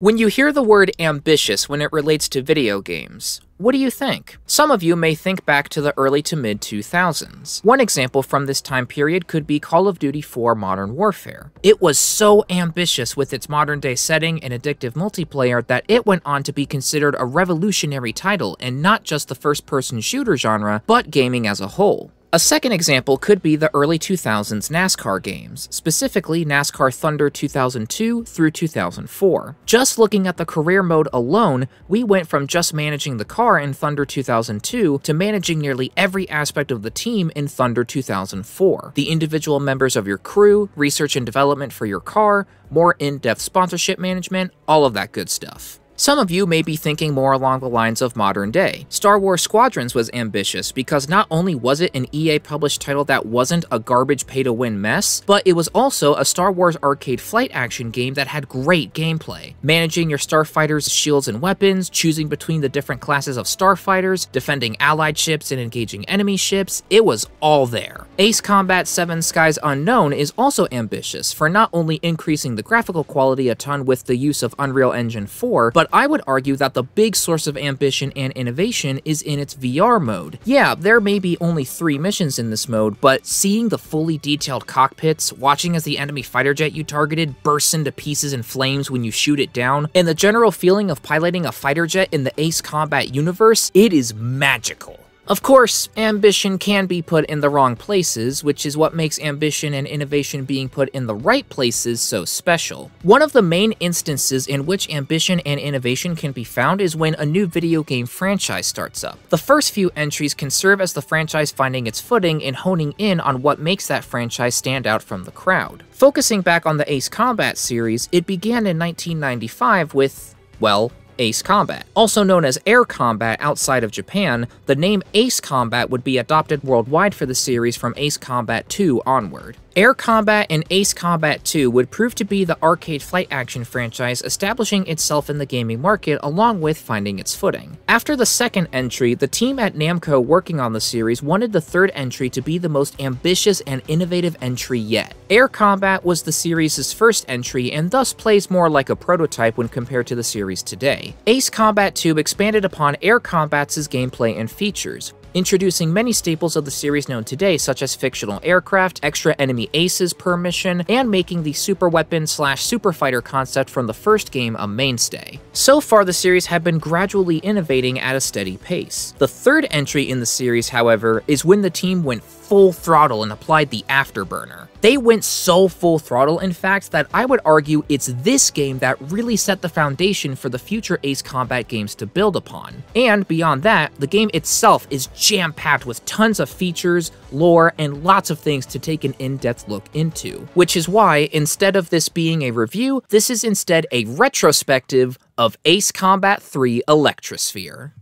When you hear the word ambitious when it relates to video games, what do you think? Some of you may think back to the early to mid 2000s. One example from this time period could be Call of Duty 4 Modern Warfare. It was so ambitious with its modern day setting and addictive multiplayer that it went on to be considered a revolutionary title and not just the first person shooter genre, but gaming as a whole. A second example could be the early 2000s NASCAR games, specifically NASCAR Thunder 2002 through 2004. Just looking at the career mode alone, we went from just managing the car in Thunder 2002 to managing nearly every aspect of the team in Thunder 2004. The individual members of your crew, research and development for your car, more in-depth sponsorship management, all of that good stuff. Some of you may be thinking more along the lines of modern day. Star Wars Squadrons was ambitious because not only was it an EA published title that wasn't a garbage pay to win mess, but it was also a Star Wars arcade flight action game that had great gameplay. Managing your starfighters' shields and weapons, choosing between the different classes of starfighters, defending allied ships and engaging enemy ships, it was all there. Ace Combat 7 Skies Unknown is also ambitious for not only increasing the graphical quality a ton with the use of Unreal Engine 4, but I would argue that the big source of ambition and innovation is in its VR mode. Yeah, there may be only three missions in this mode, but seeing the fully detailed cockpits, watching as the enemy fighter jet you targeted bursts into pieces and flames when you shoot it down, and the general feeling of piloting a fighter jet in the Ace Combat universe, it is magical. Of course, ambition can be put in the wrong places, which is what makes ambition and innovation being put in the right places so special. One of the main instances in which ambition and innovation can be found is when a new video game franchise starts up. The first few entries can serve as the franchise finding its footing and honing in on what makes that franchise stand out from the crowd. Focusing back on the Ace Combat series, it began in 1995 with, well, Ace Combat. Also known as Air Combat outside of Japan, the name Ace Combat would be adopted worldwide for the series from Ace Combat 2 onward. Air Combat and Ace Combat 2 would prove to be the arcade flight action franchise establishing itself in the gaming market along with finding its footing. After the second entry, the team at Namco working on the series wanted the third entry to be the most ambitious and innovative entry yet. Air Combat was the series' first entry and thus plays more like a prototype when compared to the series today. Ace Combat 2 expanded upon Air Combat's gameplay and features, introducing many staples of the series known today, such as fictional aircraft, extra enemy aces per mission, and making the super weapon slash super fighter concept from the first game a mainstay. So far, the series have been gradually innovating at a steady pace. The third entry in the series, however, is when the team went full throttle and applied the afterburner. They went so full throttle, in fact, that I would argue it's this game that really set the foundation for the future Ace Combat games to build upon. And beyond that, the game itself is jam-packed with tons of features, lore, and lots of things to take an in-depth look into. Which is why, instead of this being a review, this is instead a retrospective of Ace Combat 3 Electrosphere.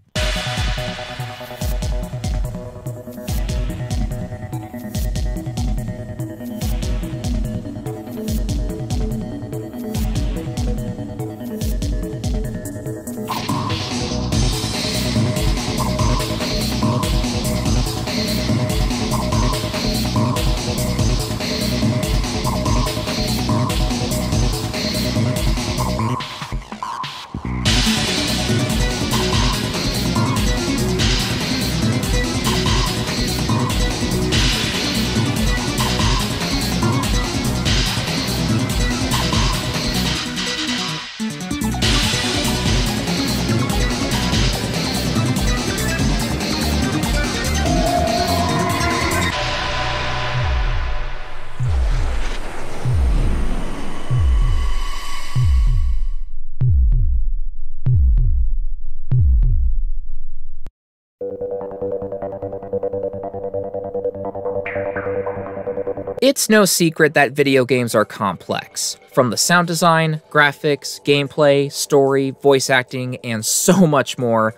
It's no secret that video games are complex. From the sound design, graphics, gameplay, story, voice acting, and so much more,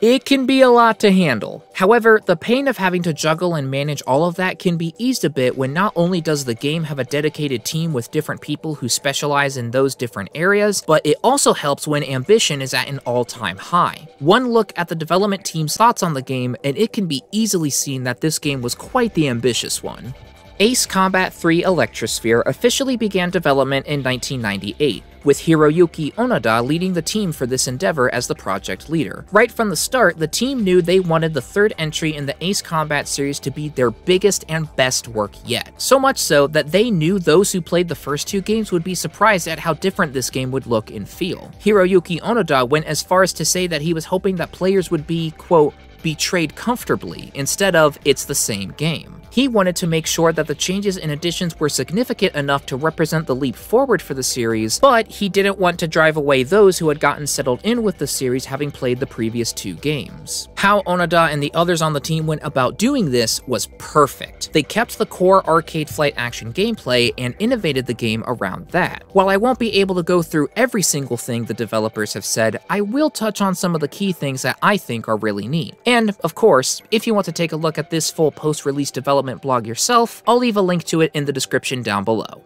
it can be a lot to handle. However, the pain of having to juggle and manage all of that can be eased a bit when not only does the game have a dedicated team with different people who specialize in those different areas, but it also helps when ambition is at an all-time high. One look at the development team's thoughts on the game, and it can be easily seen that this game was quite the ambitious one. Ace Combat 3 Electrosphere officially began development in 1998, with Hiroyuki Onoda leading the team for this endeavor as the project leader. Right from the start, the team knew they wanted the third entry in the Ace Combat series to be their biggest and best work yet. So much so that they knew those who played the first two games would be surprised at how different this game would look and feel. Hiroyuki Onoda went as far as to say that he was hoping that players would be, quote, betrayed comfortably instead of it's the same game. He wanted to make sure that the changes and additions were significant enough to represent the leap forward for the series, but he didn't want to drive away those who had gotten settled in with the series having played the previous two games. How Onoda and the others on the team went about doing this was perfect. They kept the core arcade flight action gameplay and innovated the game around that. While I won't be able to go through every single thing the developers have said, I will touch on some of the key things that I think are really neat. And, of course, if you want to take a look at this full post-release development blog yourself, I'll leave a link to it in the description down below.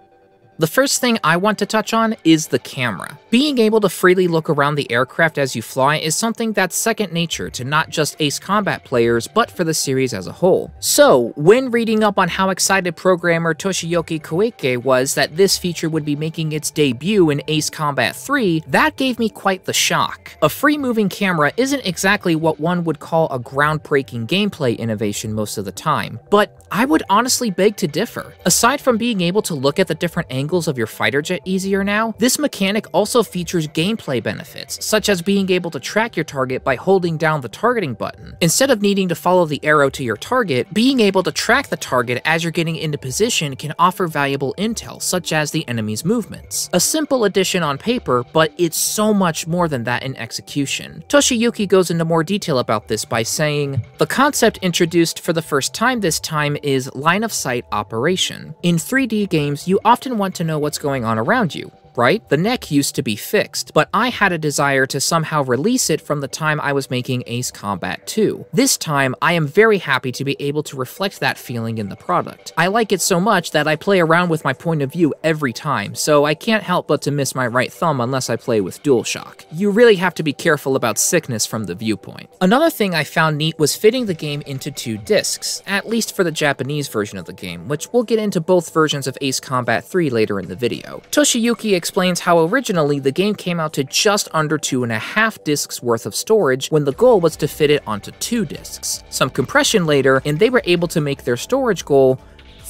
The first thing I want to touch on is the camera. Being able to freely look around the aircraft as you fly is something that's second nature to not just Ace Combat players, but for the series as a whole. So, when reading up on how excited programmer Toshiyuki Koike was that this feature would be making its debut in Ace Combat 3, that gave me quite the shock. A free-moving camera isn't exactly what one would call a groundbreaking gameplay innovation most of the time, but I would honestly beg to differ. Aside from being able to look at the different angles angles of your fighter jet easier now, this mechanic also features gameplay benefits, such as being able to track your target by holding down the targeting button. Instead of needing to follow the arrow to your target, being able to track the target as you're getting into position can offer valuable intel, such as the enemy's movements. A simple addition on paper, but it's so much more than that in execution. Toshiyuki goes into more detail about this by saying, The concept introduced for the first time this time is line of sight operation. In 3D games, you often want to know what's going on around you right? The neck used to be fixed, but I had a desire to somehow release it from the time I was making Ace Combat 2. This time, I am very happy to be able to reflect that feeling in the product. I like it so much that I play around with my point of view every time, so I can't help but to miss my right thumb unless I play with DualShock. You really have to be careful about sickness from the viewpoint. Another thing I found neat was fitting the game into two discs, at least for the Japanese version of the game, which we'll get into both versions of Ace Combat 3 later in the video. Toshiyuki explains how originally the game came out to just under two and a half discs worth of storage when the goal was to fit it onto two discs. Some compression later, and they were able to make their storage goal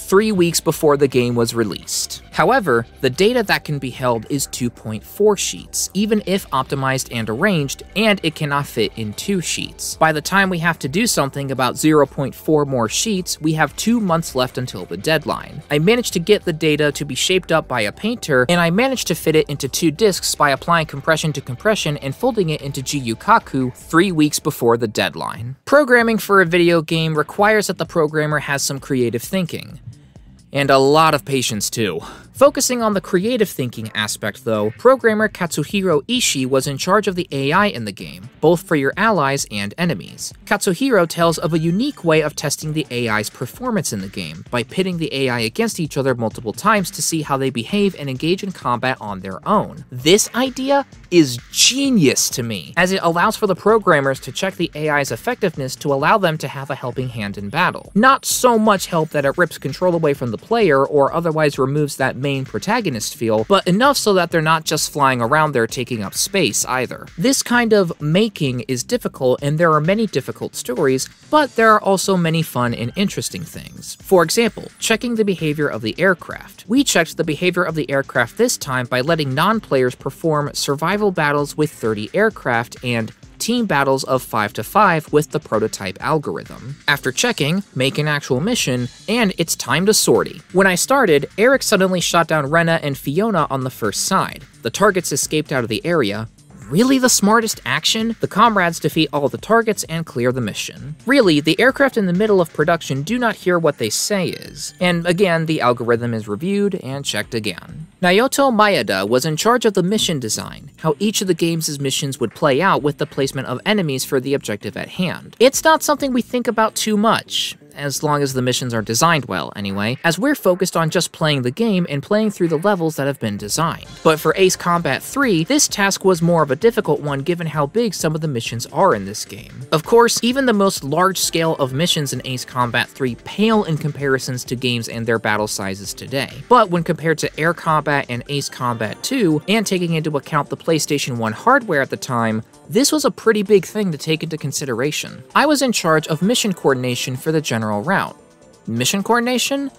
three weeks before the game was released. However, the data that can be held is 2.4 sheets, even if optimized and arranged, and it cannot fit in two sheets. By the time we have to do something about 0.4 more sheets, we have two months left until the deadline. I managed to get the data to be shaped up by a painter, and I managed to fit it into two discs by applying compression to compression and folding it into GYukaku three weeks before the deadline. Programming for a video game requires that the programmer has some creative thinking. And a lot of patience too. Focusing on the creative thinking aspect though, programmer Katsuhiro Ishii was in charge of the AI in the game, both for your allies and enemies. Katsuhiro tells of a unique way of testing the AI's performance in the game, by pitting the AI against each other multiple times to see how they behave and engage in combat on their own. This idea is genius to me, as it allows for the programmers to check the AI's effectiveness to allow them to have a helping hand in battle. Not so much help that it rips control away from the player or otherwise removes that main protagonist feel, but enough so that they're not just flying around there taking up space either. This kind of making is difficult and there are many difficult stories, but there are also many fun and interesting things. For example, checking the behavior of the aircraft. We checked the behavior of the aircraft this time by letting non-players perform survival battles with 30 aircraft and team battles of 5 to 5 with the prototype algorithm. After checking, make an actual mission, and it's time to sortie. When I started, Eric suddenly shot down Rena and Fiona on the first side. The targets escaped out of the area, really the smartest action? The comrades defeat all the targets and clear the mission. Really, the aircraft in the middle of production do not hear what they say is. And again, the algorithm is reviewed and checked again. Naoto Maeda was in charge of the mission design, how each of the game's missions would play out with the placement of enemies for the objective at hand. It's not something we think about too much, as long as the missions are designed well, anyway, as we're focused on just playing the game and playing through the levels that have been designed. But for Ace Combat 3, this task was more of a difficult one given how big some of the missions are in this game. Of course, even the most large scale of missions in Ace Combat 3 pale in comparisons to games and their battle sizes today. But when compared to Air Combat and Ace Combat 2, and taking into account the PlayStation 1 hardware at the time, this was a pretty big thing to take into consideration. I was in charge of mission coordination for the general route. Mission coordination?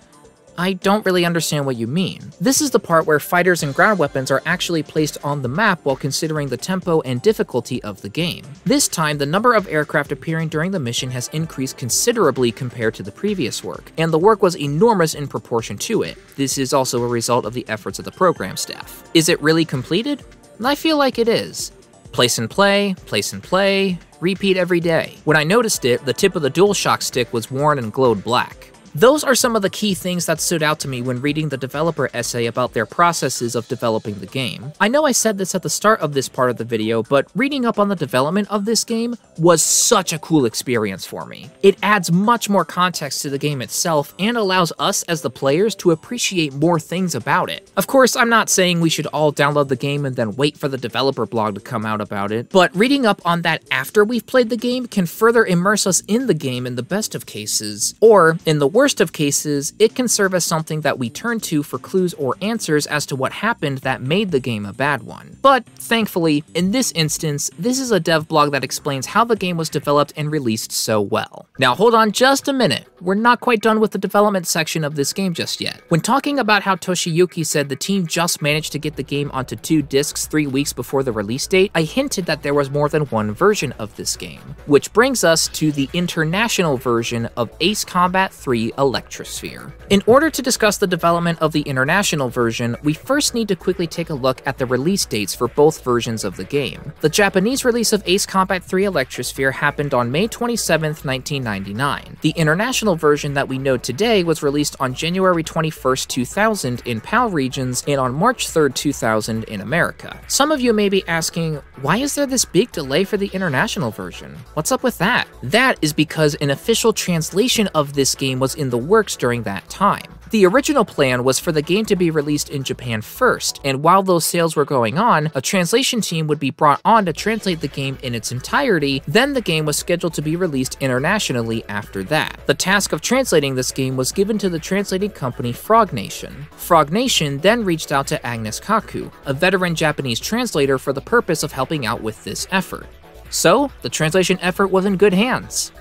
I don't really understand what you mean. This is the part where fighters and ground weapons are actually placed on the map while considering the tempo and difficulty of the game. This time, the number of aircraft appearing during the mission has increased considerably compared to the previous work, and the work was enormous in proportion to it. This is also a result of the efforts of the program staff. Is it really completed? I feel like it is. Place and play, place and play, repeat every day. When I noticed it, the tip of the DualShock stick was worn and glowed black. Those are some of the key things that stood out to me when reading the developer essay about their processes of developing the game. I know I said this at the start of this part of the video, but reading up on the development of this game was such a cool experience for me. It adds much more context to the game itself and allows us as the players to appreciate more things about it. Of course, I'm not saying we should all download the game and then wait for the developer blog to come out about it, but reading up on that after we've played the game can further immerse us in the game in the best of cases, or in the worst of cases, it can serve as something that we turn to for clues or answers as to what happened that made the game a bad one. But, thankfully, in this instance, this is a dev blog that explains how the game was developed and released so well. Now hold on just a minute, we're not quite done with the development section of this game just yet. When talking about how Toshiyuki said the team just managed to get the game onto two discs three weeks before the release date, I hinted that there was more than one version of this game. Which brings us to the international version of Ace Combat 3 Electrosphere. In order to discuss the development of the international version, we first need to quickly take a look at the release dates for both versions of the game. The Japanese release of Ace Combat 3 Electrosphere happened on May 27, 1999. The international version that we know today was released on January 21, 2000 in PAL regions and on March 3, 2000 in America. Some of you may be asking, why is there this big delay for the international version? What's up with that? That is because an official translation of this game was in the works during that time. The original plan was for the game to be released in Japan first, and while those sales were going on, a translation team would be brought on to translate the game in its entirety, then the game was scheduled to be released internationally after that. The task of translating this game was given to the translating company Frog Nation. Frog Nation then reached out to Agness Kaku, a veteran Japanese translator for the purpose of helping out with this effort. So, the translation effort was in good hands.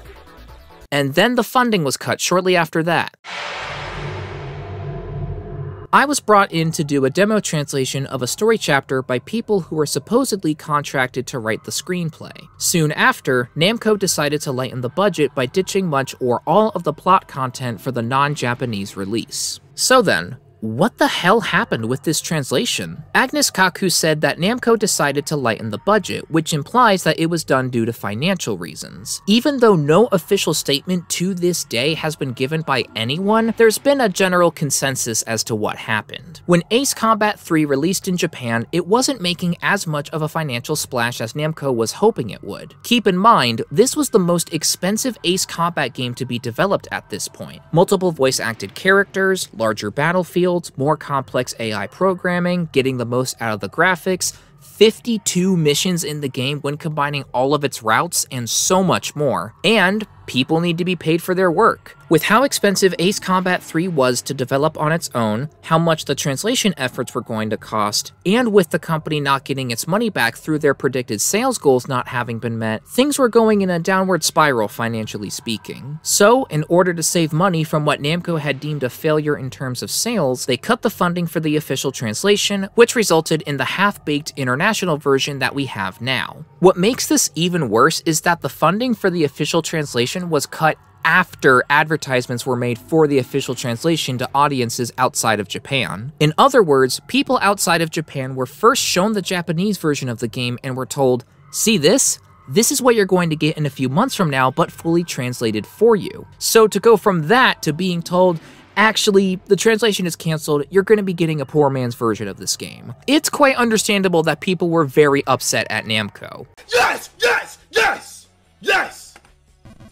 And then the funding was cut shortly after that. I was brought in to do a demo translation of a story chapter by people who were supposedly contracted to write the screenplay. Soon after, Namco decided to lighten the budget by ditching much or all of the plot content for the non-Japanese release. So then, what the hell happened with this translation? Agness Kaku said that Namco decided to lighten the budget, which implies that it was done due to financial reasons. Even though no official statement to this day has been given by anyone, there's been a general consensus as to what happened. When Ace Combat 3 released in Japan, it wasn't making as much of a financial splash as Namco was hoping it would. Keep in mind, this was the most expensive Ace Combat game to be developed at this point. Multiple voice-acted characters, larger battlefields, more complex AI programming, getting the most out of the graphics, 52 missions in the game when combining all of its routes, and so much more. And people need to be paid for their work. With how expensive Ace Combat 3 was to develop on its own, how much the translation efforts were going to cost, and with the company not getting its money back through their predicted sales goals not having been met, things were going in a downward spiral financially speaking. So, in order to save money from what Namco had deemed a failure in terms of sales, they cut the funding for the official translation, which resulted in the half-baked international version that we have now. What makes this even worse is that the funding for the official translation was cut after advertisements were made for the official translation to audiences outside of Japan. In other words, people outside of Japan were first shown the Japanese version of the game and were told, see this? This is what you're going to get in a few months from now, but fully translated for you. So to go from that to being told, actually, the translation is canceled, you're going to be getting a poor man's version of this game. It's quite understandable that people were very upset at Namco. Yes! Yes! Yes! Yes!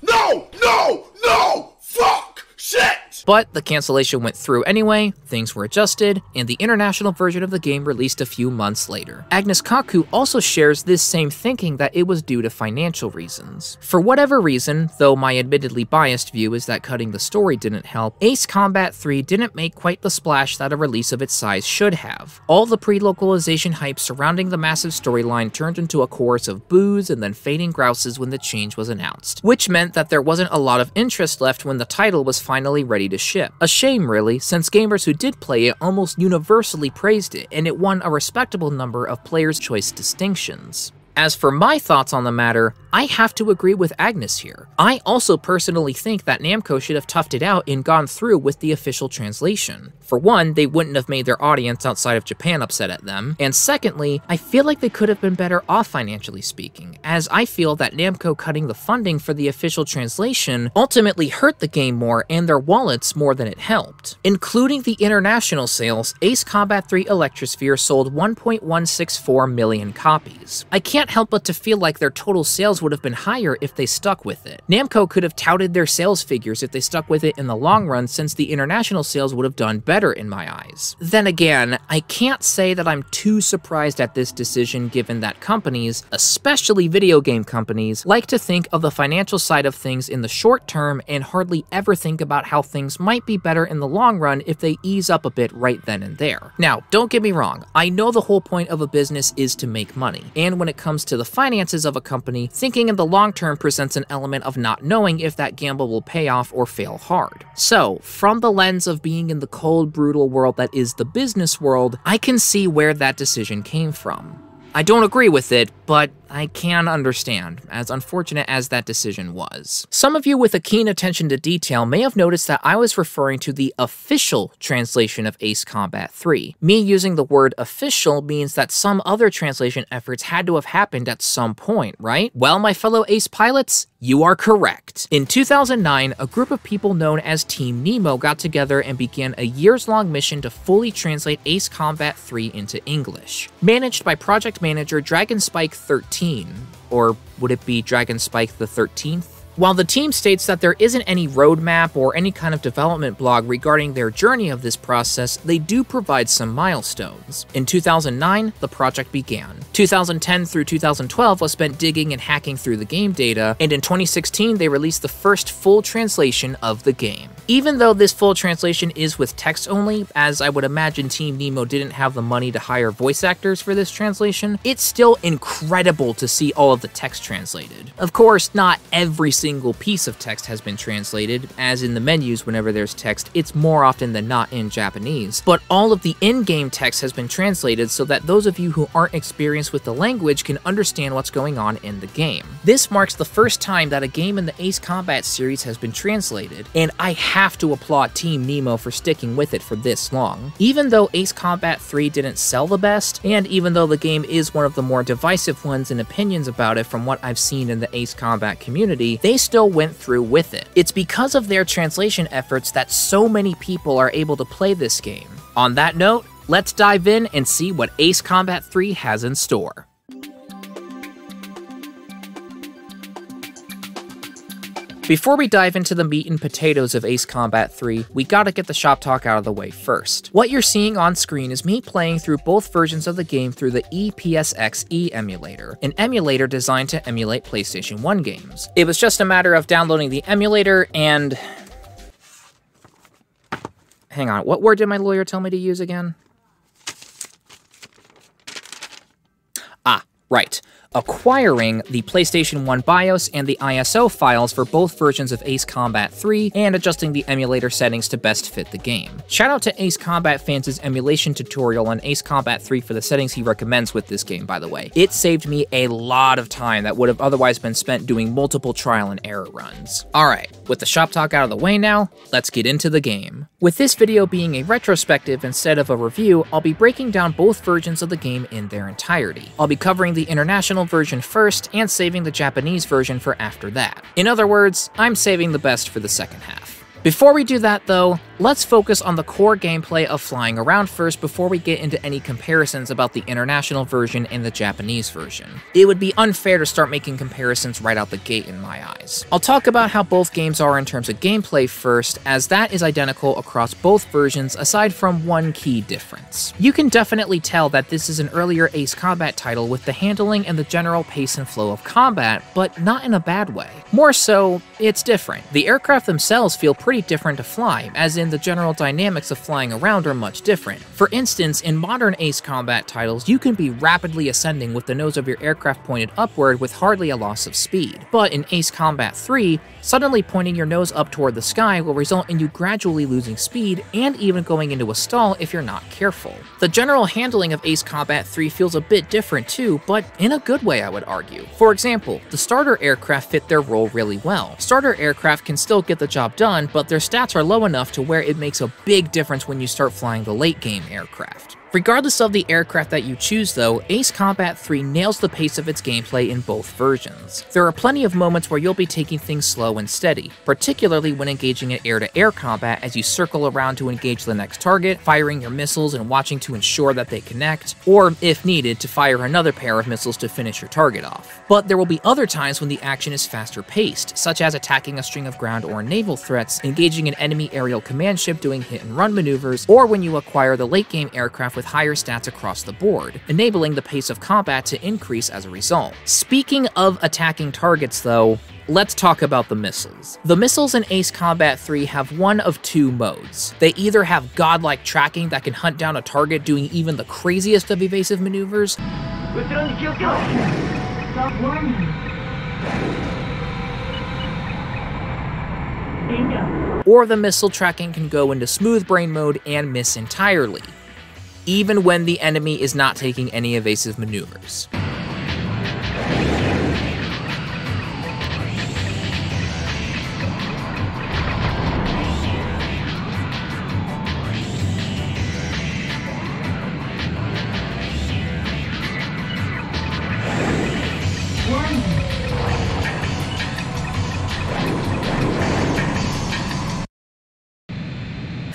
no, no, no, fuck, shit. But the cancellation went through anyway, things were adjusted, and the international version of the game released a few months later. Agness Kaku also shares this same thinking that it was due to financial reasons. For whatever reason, though my admittedly biased view is that cutting the story didn't help, Ace Combat 3 didn't make quite the splash that a release of its size should have. All the pre-localization hype surrounding the massive storyline turned into a chorus of boos and then fading grouses when the change was announced, which meant that there wasn't a lot of interest left when the title was finally ready to ship. A shame really, since gamers who did play it almost universally praised it, and it won a respectable number of Player's Choice distinctions. As for my thoughts on the matter, I have to agree with Agness here. I also personally think that Namco should have toughed it out and gone through with the official translation. For one, they wouldn't have made their audience outside of Japan upset at them, and secondly, I feel like they could have been better off financially speaking, as I feel that Namco cutting the funding for the official translation ultimately hurt the game more and their wallets more than it helped. Including the international sales, Ace Combat 3 Electrosphere sold 1.164 million copies. I can't help but to feel like their total sales would have been higher if they stuck with it. Namco could have touted their sales figures if they stuck with it in the long run since the international sales would have done better in my eyes. Then again, I can't say that I'm too surprised at this decision given that companies, especially video game companies, like to think of the financial side of things in the short term and hardly ever think about how things might be better in the long run if they ease up a bit right then and there. Now, don't get me wrong, I know the whole point of a business is to make money, and when it comes to the finances of a company, thinking thinking in the long term presents an element of not knowing if that gamble will pay off or fail hard. So, from the lens of being in the cold, brutal world that is the business world, I can see where that decision came from. I don't agree with it, but I can understand, as unfortunate as that decision was. Some of you with a keen attention to detail may have noticed that I was referring to the official translation of Ace Combat 3. Me using the word official means that some other translation efforts had to have happened at some point, right? Well, my fellow Ace pilots, you are correct. In 2009, a group of people known as Team Nemo got together and began a years-long mission to fully translate Ace Combat 3 into English. Managed by project manager Dragonspike 13, 13, or would it be Dragon Spike the 13th? While the team states that there isn't any roadmap or any kind of development blog regarding their journey of this process, they do provide some milestones. In 2009, the project began. 2010 through 2012 was spent digging and hacking through the game data, and in 2016 they released the first full translation of the game. Even though this full translation is with text only, as I would imagine Team Nemo didn't have the money to hire voice actors for this translation, it's still incredible to see all of the text translated. Of course, not every single piece of text has been translated, as in the menus whenever there's text, it's more often than not in Japanese, but all of the in-game text has been translated so that those of you who aren't experienced with the language can understand what's going on in the game. This marks the first time that a game in the Ace Combat series has been translated, and I have to applaud Team Nemo for sticking with it for this long. Even though Ace Combat 3 didn't sell the best, and even though the game is one of the more divisive ones in opinions about it from what I've seen in the Ace Combat community, they still went through with it. It's because of their translation efforts that so many people are able to play this game. On that note, let's dive in and see what Ace Combat 3 has in store. Before we dive into the meat and potatoes of Ace Combat 3, we gotta get the shop talk out of the way first. What you're seeing on screen is me playing through both versions of the game through the EPSXE emulator, an emulator designed to emulate PlayStation 1 games. It was just a matter of downloading the emulator and... Hang on, what word did my lawyer tell me to use again? Ah, right acquiring the PlayStation 1 BIOS and the ISO files for both versions of Ace Combat 3 and adjusting the emulator settings to best fit the game. Shout out to Ace Combat fans' emulation tutorial on Ace Combat 3 for the settings he recommends with this game, by the way. It saved me a lot of time that would have otherwise been spent doing multiple trial and error runs. Alright, with the shop talk out of the way now, let's get into the game. With this video being a retrospective instead of a review, I'll be breaking down both versions of the game in their entirety. I'll be covering the international version first and saving the Japanese version for after that. In other words, I'm saving the best for the second half. Before we do that though, let's focus on the core gameplay of flying around first before we get into any comparisons about the international version and the Japanese version. It would be unfair to start making comparisons right out the gate in my eyes. I'll talk about how both games are in terms of gameplay first, as that is identical across both versions aside from one key difference. You can definitely tell that this is an earlier Ace Combat title with the handling and the general pace and flow of combat, but not in a bad way. More so, it's different. The aircraft themselves feel pretty different to fly, as in the general dynamics of flying around are much different. For instance, in modern Ace Combat titles, you can be rapidly ascending with the nose of your aircraft pointed upward with hardly a loss of speed. But in Ace Combat 3, suddenly pointing your nose up toward the sky will result in you gradually losing speed and even going into a stall if you're not careful. The general handling of Ace Combat 3 feels a bit different too, but in a good way I would argue. For example, the starter aircraft fit their role really well. Starter aircraft can still get the job done, but their stats are low enough to where it makes a big difference when you start flying the late game aircraft. Regardless of the aircraft that you choose though, Ace Combat 3 nails the pace of its gameplay in both versions. There are plenty of moments where you'll be taking things slow and steady, particularly when engaging in air-to-air -air combat as you circle around to engage the next target, firing your missiles and watching to ensure that they connect, or if needed, to fire another pair of missiles to finish your target off. But there will be other times when the action is faster paced, such as attacking a string of ground or naval threats, engaging an enemy aerial command ship doing hit and run maneuvers, or when you acquire the late game aircraft with higher stats across the board, enabling the pace of combat to increase as a result. Speaking of attacking targets though, Let's talk about the missiles. The missiles in Ace Combat 3 have one of two modes. They either have godlike tracking that can hunt down a target doing even the craziest of evasive maneuvers, or the missile tracking can go into smooth brain mode and miss entirely, even when the enemy is not taking any evasive maneuvers.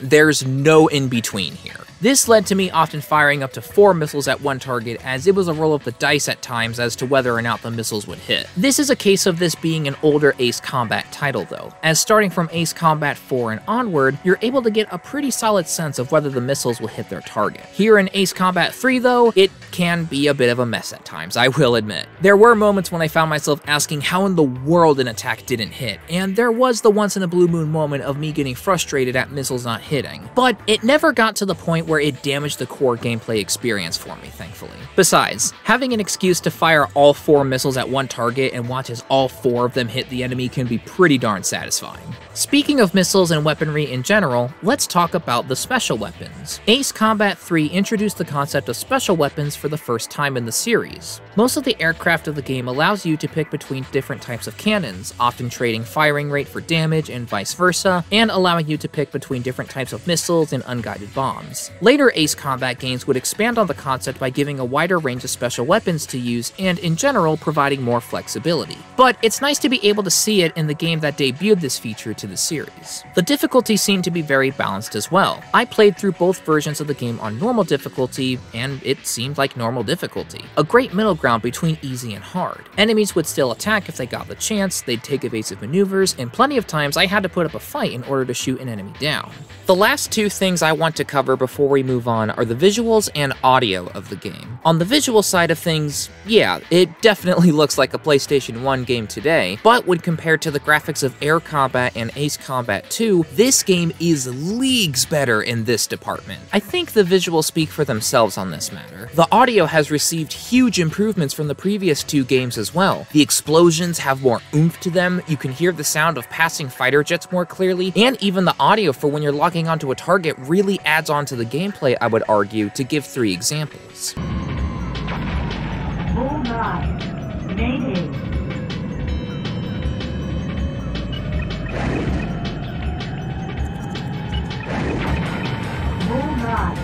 There's no in between here. This led to me often firing up to four missiles at one target as it was a roll of the dice at times as to whether or not the missiles would hit. This is a case of this being an older Ace Combat title though, as starting from Ace Combat 4 and onward, you're able to get a pretty solid sense of whether the missiles will hit their target. Here in Ace Combat 3 though, it can be a bit of a mess at times, I will admit. There were moments when I found myself asking how in the world an attack didn't hit, and there was the once in a blue moon moment of me getting frustrated at missiles not hitting. But it never got to the point where it damaged the core gameplay experience for me, thankfully. Besides, having an excuse to fire all four missiles at one target and watch as all four of them hit the enemy can be pretty darn satisfying. Speaking of missiles and weaponry in general, let's talk about the special weapons. Ace Combat 3 introduced the concept of special weapons for the first time in the series. Most of the aircraft of the game allows you to pick between different types of cannons, often trading firing rate for damage and vice versa, and allowing you to pick between different types of missiles and unguided bombs. Later Ace Combat games would expand on the concept by giving a wider range of special weapons to use and, in general, providing more flexibility. But it's nice to be able to see it in the game that debuted this feature to the series. The difficulty seemed to be very balanced as well. I played through both versions of the game on normal difficulty, and it seemed like normal difficulty. A great middle ground between easy and hard. Enemies would still attack if they got the chance, they'd take evasive maneuvers, and plenty of times I had to put up a fight in order to shoot an enemy down. The last two things I want to cover before we move on are the visuals and audio of the game. On the visual side of things, yeah, it definitely looks like a PlayStation 1 game today, but when compared to the graphics of Air Combat and Ace Combat 2, this game is leagues better in this department. I think the visuals speak for themselves on this matter. The audio has received huge improvements from the previous two games as well. The explosions have more oomph to them, you can hear the sound of passing fighter jets more clearly, and even the audio for when you're locking onto a target really adds on to the gameplay, I would argue, to give three examples. Bullseye. Mayday. Bullseye.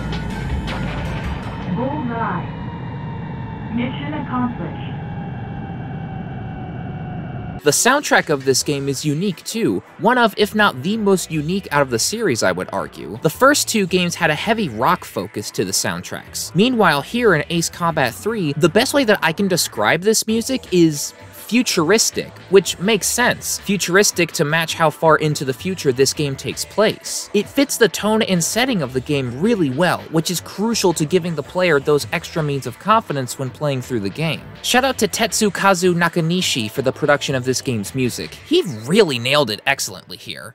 Bullseye. Mission accomplished. The soundtrack of this game is unique too, one of, if not the most unique out of the series, I would argue. The first two games had a heavy rock focus to the soundtracks. Meanwhile, here in Ace Combat 3, the best way that I can describe this music is futuristic, which makes sense. Futuristic to match how far into the future this game takes place. It fits the tone and setting of the game really well, which is crucial to giving the player those extra means of confidence when playing through the game. Shout out to Tetsukazu Nakanishi for the production of this game's music. He really nailed it excellently here.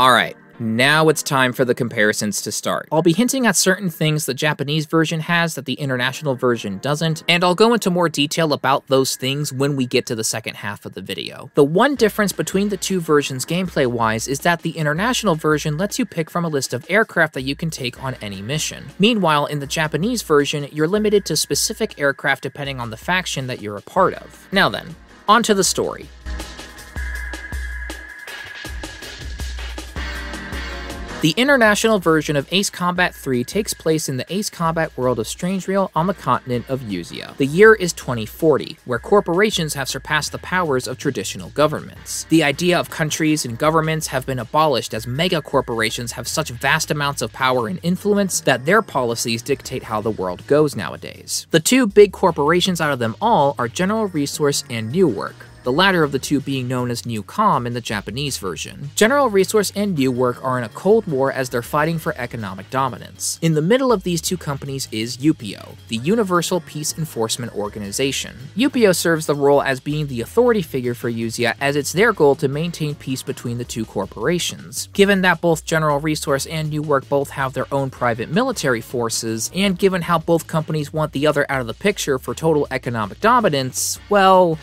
Alright, now it's time for the comparisons to start. I'll be hinting at certain things the Japanese version has that the international version doesn't, and I'll go into more detail about those things when we get to the second half of the video. The one difference between the two versions gameplay-wise is that the international version lets you pick from a list of aircraft that you can take on any mission. Meanwhile, in the Japanese version, you're limited to specific aircraft depending on the faction that you're a part of. Now then, on to the story. The international version of Ace Combat 3 takes place in the Ace Combat world of Strangereal on the continent of Usea. The year is 2040, where corporations have surpassed the powers of traditional governments. The idea of countries and governments have been abolished as mega corporations have such vast amounts of power and influence that their policies dictate how the world goes nowadays. The two big corporations out of them all are General Resource and New Work, the latter of the two being known as Neucom in the Japanese version. General Resource and New Work are in a cold war as they're fighting for economic dominance. In the middle of these two companies is UPEO, the Universal Peace Enforcement Organization. UPEO serves the role as being the authority figure for Usea as it's their goal to maintain peace between the two corporations. Given that both General Resource and New Work both have their own private military forces, and given how both companies want the other out of the picture for total economic dominance, well,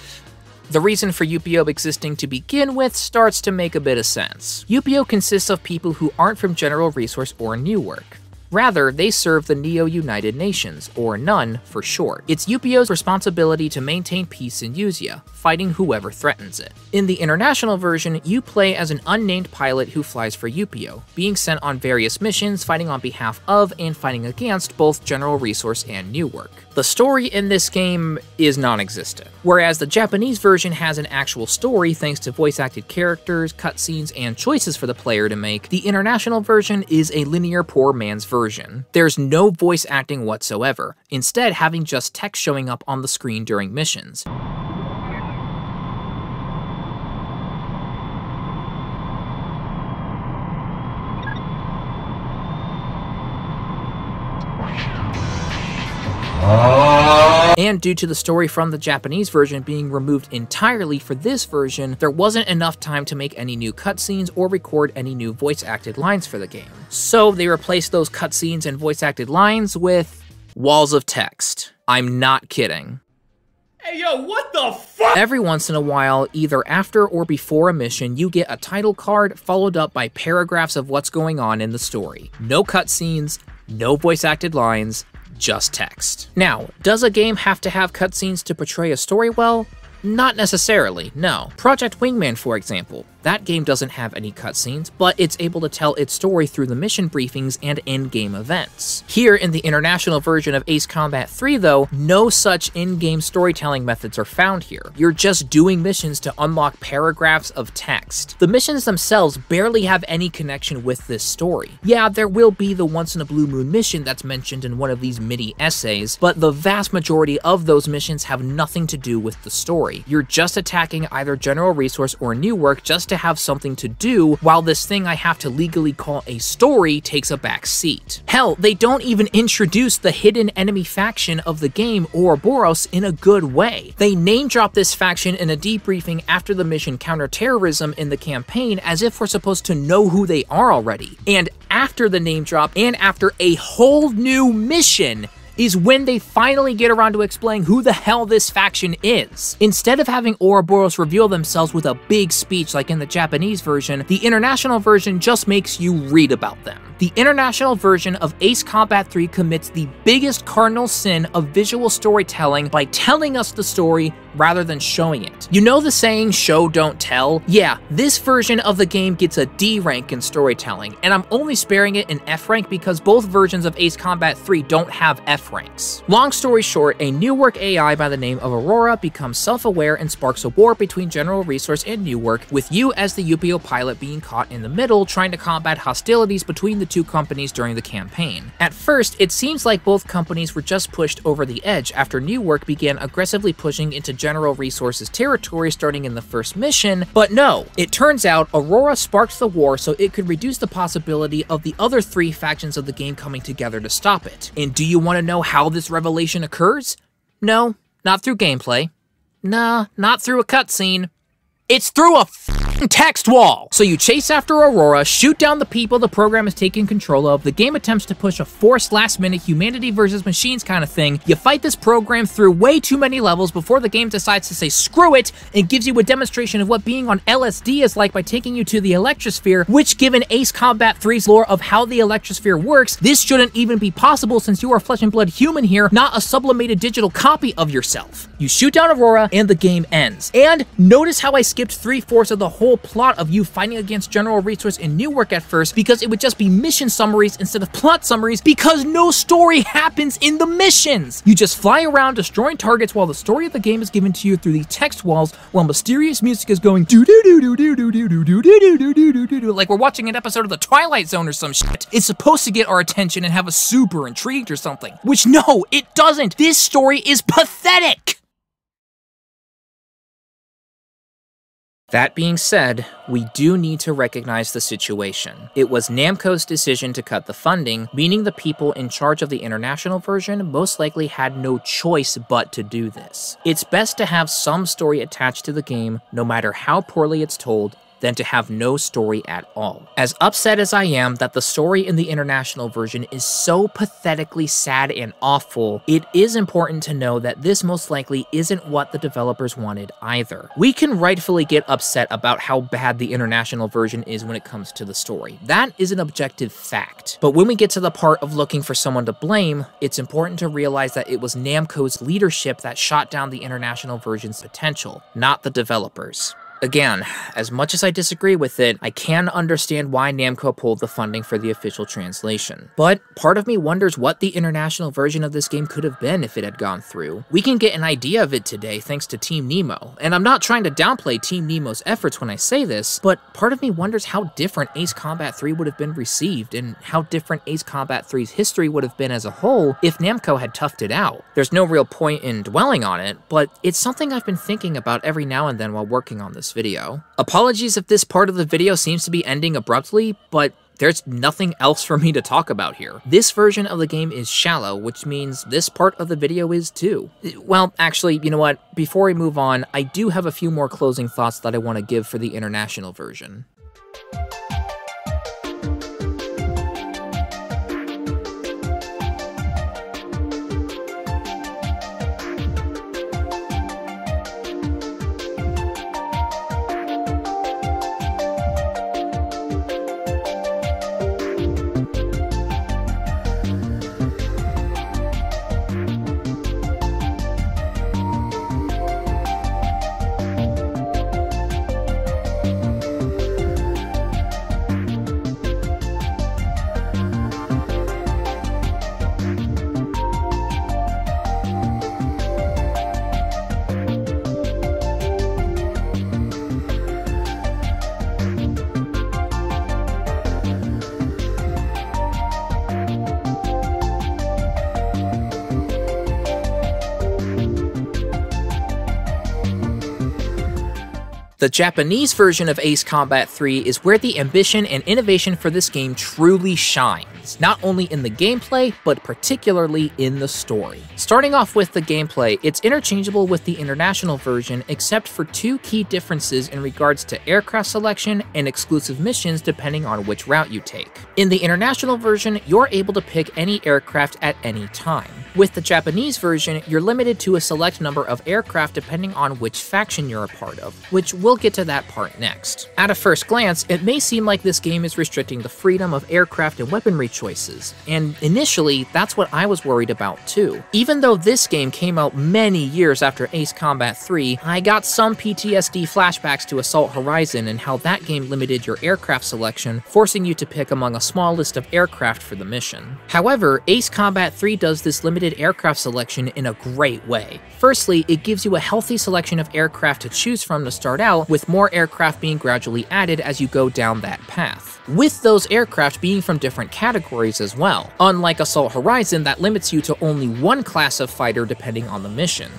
the reason for UPEO existing to begin with starts to make a bit of sense. UPEO consists of people who aren't from General Resource or New Work. Rather, they serve the Neo United Nations, or NUN for short. It's UPEO's responsibility to maintain peace in Usea, fighting whoever threatens it. In the international version, you play as an unnamed pilot who flies for UPEO, being sent on various missions fighting on behalf of and fighting against both General Resource and New Work. The story in this game is non-existent, whereas the Japanese version has an actual story thanks to voice-acted characters, cutscenes, and choices for the player to make. The international version is a linear poor man's version. There's no voice acting whatsoever, instead having just text showing up on the screen during missions. Oh. And due to the story from the Japanese version being removed entirely for this version, there wasn't enough time to make any new cutscenes or record any new voice acted lines for the game. So they replaced those cutscenes and voice acted lines with walls of text. I'm not kidding. Hey yo, what the fuck? Every once in a while, either after or before a mission, you get a title card followed up by paragraphs of what's going on in the story. No cutscenes, no voice acted lines, just text. Now, does a game have to have cutscenes to portray a story well? Not necessarily, no. Project Wingman, for example, that game doesn't have any cutscenes, but it's able to tell its story through the mission briefings and in-game events. Here in the international version of Ace Combat 3 though, no such in-game storytelling methods are found here. You're just doing missions to unlock paragraphs of text. The missions themselves barely have any connection with this story. Yeah, there will be the once in a blue moon mission that's mentioned in one of these mini essays, but the vast majority of those missions have nothing to do with the story. You're just attacking either General Resource or new work just to have something to do while this thing I have to legally call a story takes a back seat. Hell, they don't even introduce the hidden enemy faction of the game, Ouroboros, in a good way. They name drop this faction in a debriefing after the mission counterterrorism in the campaign as if we're supposed to know who they are already. And after the name drop and after a whole new mission, is when they finally get around to explaining who the hell this faction is. Instead of having Ouroboros reveal themselves with a big speech like in the Japanese version, the international version just makes you read about them. The international version of Ace Combat 3 commits the biggest cardinal sin of visual storytelling by telling us the story rather than showing it. You know the saying, show don't tell? Yeah, this version of the game gets a D rank in storytelling, and I'm only sparing it an F rank because both versions of Ace Combat 3 don't have F ranks. Long story short, a new work AI by the name of Aurora becomes self-aware and sparks a war between General Resource and New Work, with you as the UPEO pilot being caught in the middle trying to combat hostilities between the two companies during the campaign. At first, it seems like both companies were just pushed over the edge after New Work began aggressively pushing into General Resources territory starting in the first mission, but no, it turns out Aurora sparked the war so it could reduce the possibility of the other three factions of the game coming together to stop it. And do you want to know how this revelation occurs? No, not through gameplay. Nah, not through a cutscene. It's through a text wall. So you chase after Aurora, shoot down the people the program is taking control of, the game attempts to push a forced last minute humanity versus machines kind of thing, you fight this program through way too many levels before the game decides to say screw it and gives you a demonstration of what being on LSD is like by taking you to the Electrosphere, which given Ace Combat 3's lore of how the Electrosphere works, this shouldn't even be possible since you are flesh and blood human here, not a sublimated digital copy of yourself. You shoot down Aurora and the game ends. And notice how I skipped three-fourths of the whole plot of you fighting against General Resource in Newerk at first because it would just be mission summaries instead of plot summaries because no story happens in the missions. You just fly around destroying targets while the story of the game is given to you through these text walls while mysterious music is going do do do do do do do do do do do do do do do like we're watching an episode of the Twilight Zone or some shit. It's supposed to get our attention and have us super intrigued or something. Which no, it doesn't. This story is pathetic. That being said, we do need to recognize the situation. It was Namco's decision to cut the funding, meaning the people in charge of the international version most likely had no choice but to do this. It's best to have some story attached to the game, no matter how poorly it's told, than to have no story at all. As upset as I am that the story in the international version is so pathetically sad and awful, it is important to know that this most likely isn't what the developers wanted either. We can rightfully get upset about how bad the international version is when it comes to the story. That is an objective fact. But when we get to the part of looking for someone to blame, it's important to realize that it was Namco's leadership that shot down the international version's potential, not the developers. Again, as much as I disagree with it, I can understand why Namco pulled the funding for the official translation. But part of me wonders what the international version of this game could have been if it had gone through. We can get an idea of it today thanks to Team Nemo, and I'm not trying to downplay Team Nemo's efforts when I say this, but part of me wonders how different Ace Combat 3 would have been received and how different Ace Combat 3's history would have been as a whole if Namco had toughed it out. There's no real point in dwelling on it, but it's something I've been thinking about every now and then while working on this this video. Apologies if this part of the video seems to be ending abruptly, but there's nothing else for me to talk about here. This version of the game is shallow, which means this part of the video is too. Well, actually, you know what? Before we move on, I do have a few more closing thoughts that I want to give for the international version. The Japanese version of Ace Combat 3 is where the ambition and innovation for this game truly not only in the gameplay, but particularly in the story. Starting off with the gameplay, it's interchangeable with the international version except for two key differences in regards to aircraft selection and exclusive missions depending on which route you take. In the international version, you're able to pick any aircraft at any time. With the Japanese version, you're limited to a select number of aircraft depending on which faction you're a part of, which we'll get to that part next. At a first glance, it may seem like this game is restricting the freedom of aircraft and weaponry choices, and initially, that's what I was worried about too. Even though this game came out many years after Ace Combat 3, I got some PTSD flashbacks to Assault Horizon and how that game limited your aircraft selection, forcing you to pick among a small list of aircraft for the mission. However, Ace Combat 3 does this limited aircraft selection in a great way. Firstly, it gives you a healthy selection of aircraft to choose from to start out, with more aircraft being gradually added as you go down that path. With those aircraft being from different categories as well, unlike Assault Horizon that limits you to only one class of fighter depending on the mission.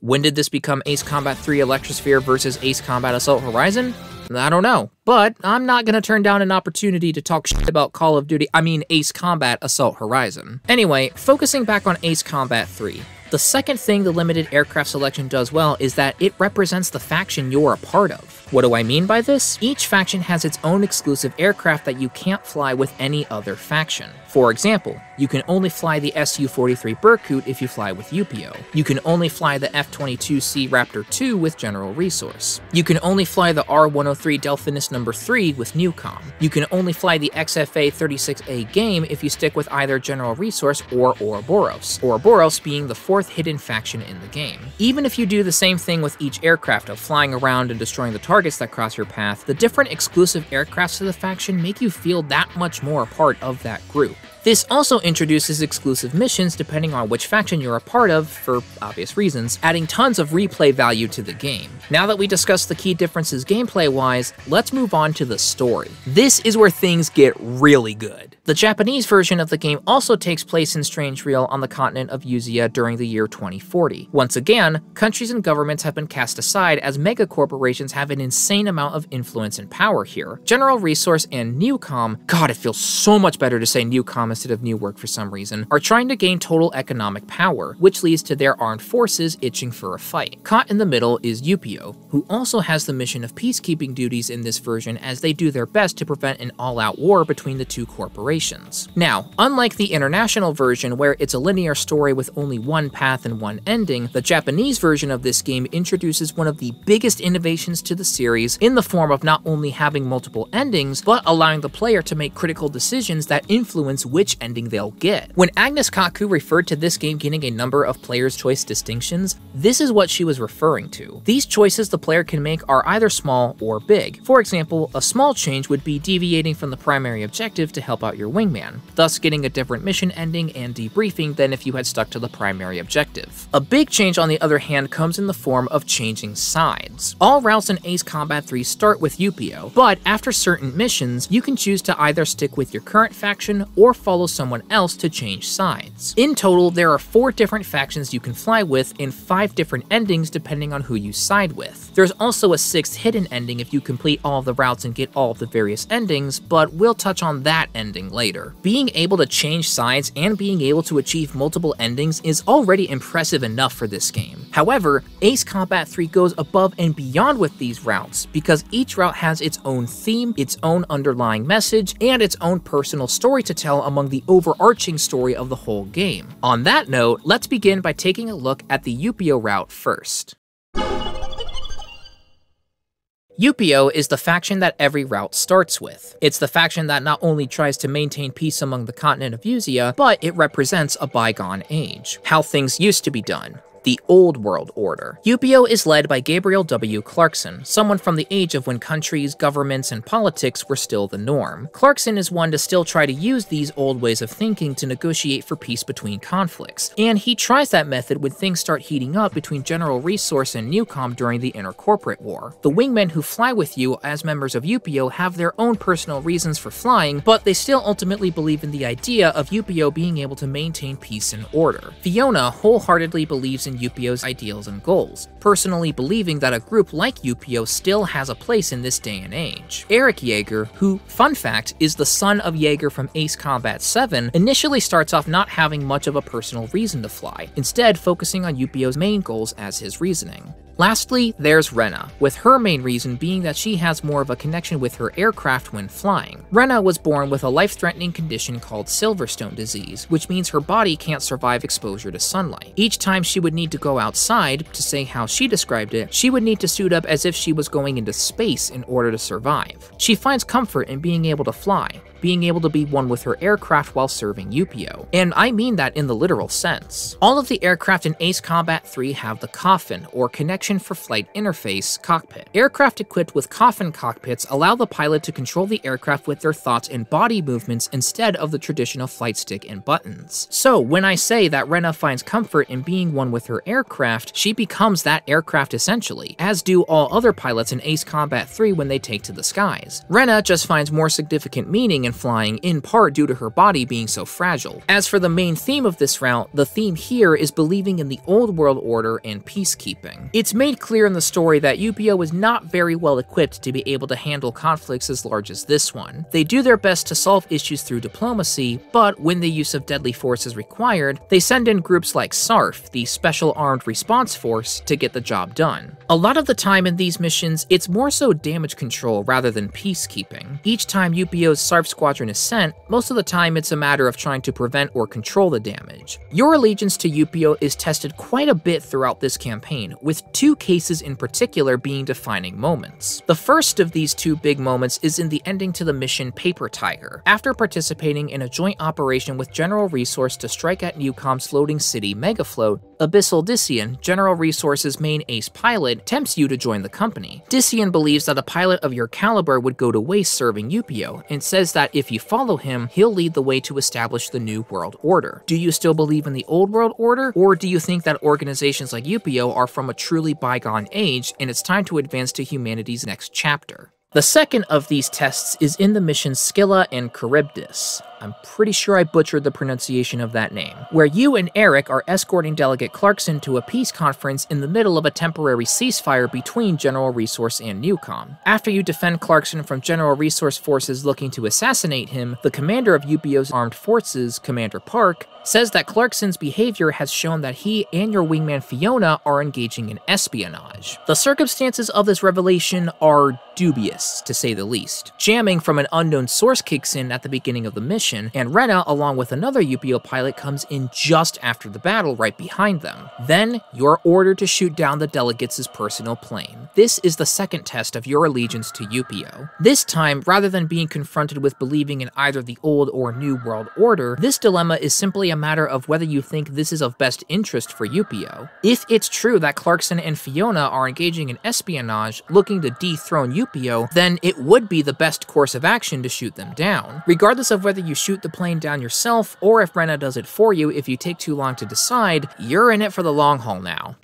When did this become Ace Combat 3 Electrosphere versus Ace Combat Assault Horizon? I don't know. But I'm not going to turn down an opportunity to talk shit about Call of Duty, I mean Ace Combat Assault Horizon. Anyway, focusing back on Ace Combat 3. The second thing the limited aircraft selection does well is that it represents the faction you're a part of. What do I mean by this? Each faction has its own exclusive aircraft that you can't fly with any other faction. For example, you can only fly the Su-43 Berkut if you fly with UPEO. You can only fly the F-22C Raptor 2 with General Resource. You can only fly the R-103 Delphinus No. 3 with Neucom. You can only fly the XFA-36A Game if you stick with either General Resource or Ouroboros, Ouroboros being the fourth hidden faction in the game. Even if you do the same thing with each aircraft of flying around and destroying the target targets that cross your path, the different exclusive aircrafts of the faction make you feel that much more a part of that group. This also introduces exclusive missions depending on which faction you're a part of, for obvious reasons, adding tons of replay value to the game. Now that we discussed the key differences gameplay-wise, let's move on to the story. This is where things get really good. The Japanese version of the game also takes place in Strangereal on the continent of Usea during the year 2040. Once again, countries and governments have been cast aside as mega corporations have an insane amount of influence and power here. General Resource and Neucom, god it feels so much better to say Neucom instead of New Work for some reason, are trying to gain total economic power, which leads to their armed forces itching for a fight. Caught in the middle is UPEO, who also has the mission of peacekeeping duties in this version as they do their best to prevent an all-out war between the two corporations. Now, unlike the international version where it's a linear story with only one path and one ending, the Japanese version of this game introduces one of the biggest innovations to the series in the form of not only having multiple endings, but allowing the player to make critical decisions that influence which which ending they'll get. When Agness Kaku referred to this game getting a number of player's choice distinctions, this is what she was referring to. These choices the player can make are either small or big. For example, a small change would be deviating from the primary objective to help out your wingman, thus getting a different mission ending and debriefing than if you had stuck to the primary objective. A big change on the other hand comes in the form of changing sides. All routes in Ace Combat 3 start with UPEO, but after certain missions, you can choose to either stick with your current faction or follow someone else to change sides. In total, there are four different factions you can fly with and five different endings depending on who you side with. There's also a sixth hidden ending if you complete all the routes and get all of the various endings, but we'll touch on that ending later. Being able to change sides and being able to achieve multiple endings is already impressive enough for this game. However, Ace Combat 3 goes above and beyond with these routes because each route has its own theme, its own underlying message, and its own personal story to tell among the overarching story of the whole game. On that note, let's begin by taking a look at the UPEO route first. UPEO is the faction that every route starts with. It's the faction that not only tries to maintain peace among the continent of Usea, but it represents a bygone age, how things used to be done, the Old World Order. UPEO is led by Gabriel W. Clarkson, someone from the age of when countries, governments, and politics were still the norm. Clarkson is one to still try to use these old ways of thinking to negotiate for peace between conflicts, and he tries that method when things start heating up between General Resource and Neucom during the Intercorporate War. The wingmen who fly with you as members of UPEO have their own personal reasons for flying, but they still ultimately believe in the idea of UPEO being able to maintain peace and order. Fiona wholeheartedly believes in in UPEO's ideals and goals, personally believing that a group like UPEO still has a place in this day and age. Eric Yeager, who, fun fact, is the son of Yeager from Ace Combat 7, initially starts off not having much of a personal reason to fly, instead focusing on UPEO's main goals as his reasoning. Lastly, there's Rena, with her main reason being that she has more of a connection with her aircraft when flying. Rena was born with a life-threatening condition called Silverstone disease, which means her body can't survive exposure to sunlight. Each time she would need to go outside, to say how she described it, she would need to suit up as if she was going into space in order to survive. She finds comfort in being able to fly, being able to be one with her aircraft while serving UPEO. And I mean that in the literal sense. All of the aircraft in Ace Combat 3 have the Coffin, or Connection for Flight Interface, cockpit. Aircraft equipped with Coffin cockpits allow the pilot to control the aircraft with their thoughts and body movements instead of the traditional flight stick and buttons. So when I say that Rena finds comfort in being one with her aircraft, she becomes that aircraft essentially, as do all other pilots in Ace Combat 3 when they take to the skies. Rena just finds more significant meaning in flying, in part due to her body being so fragile. As for the main theme of this route, the theme here is believing in the old world order and peacekeeping. It's made clear in the story that UPEO is not very well equipped to be able to handle conflicts as large as this one. They do their best to solve issues through diplomacy, but when the use of deadly force is required, they send in groups like SARF, the Special Armed Response Force, to get the job done. A lot of the time in these missions, it's more so damage control rather than peacekeeping. Each time UPEO's SARF squadron is sent, most of the time it's a matter of trying to prevent or control the damage. Your allegiance to UPEO is tested quite a bit throughout this campaign, with two cases in particular being defining moments. The first of these two big moments is in the ending to the mission Paper Tiger. After participating in a joint operation with General Resource to strike at Neucom's floating city Megafloat, Abyssal Dision, General Resource's main ace pilot, tempts you to join the company. Dision believes that a pilot of your caliber would go to waste serving UPEO, and says that if you follow him, he'll lead the way to establish the New World Order. Do you still believe in the Old World Order, or do you think that organizations like UPEO are from a truly bygone age and it's time to advance to humanity's next chapter? The second of these tests is in the mission Scylla and Charybdis. I'm pretty sure I butchered the pronunciation of that name, where you and Eric are escorting Delegate Clarkson to a peace conference in the middle of a temporary ceasefire between General Resource and Neucom. After you defend Clarkson from General Resource forces looking to assassinate him, the commander of UPEO's armed forces, Commander Park, says that Clarkson's behavior has shown that he and your wingman Fiona are engaging in espionage. The circumstances of this revelation are dubious, to say the least. Jamming from an unknown source kicks in at the beginning of the mission, and Rena, along with another UPEO pilot, comes in just after the battle right behind them. Then, you're ordered to shoot down the delegates' personal plane. This is the second test of your allegiance to UPEO. This time, rather than being confronted with believing in either the old or new world order, this dilemma is simply a matter of whether you think this is of best interest for UPEO. If it's true that Clarkson and Fiona are engaging in espionage, looking to dethrone UPEO, then it would be the best course of action to shoot them down. Regardless of whether you shoot the plane down yourself or if Rena does it for you if you take too long to decide, you're in it for the long haul now.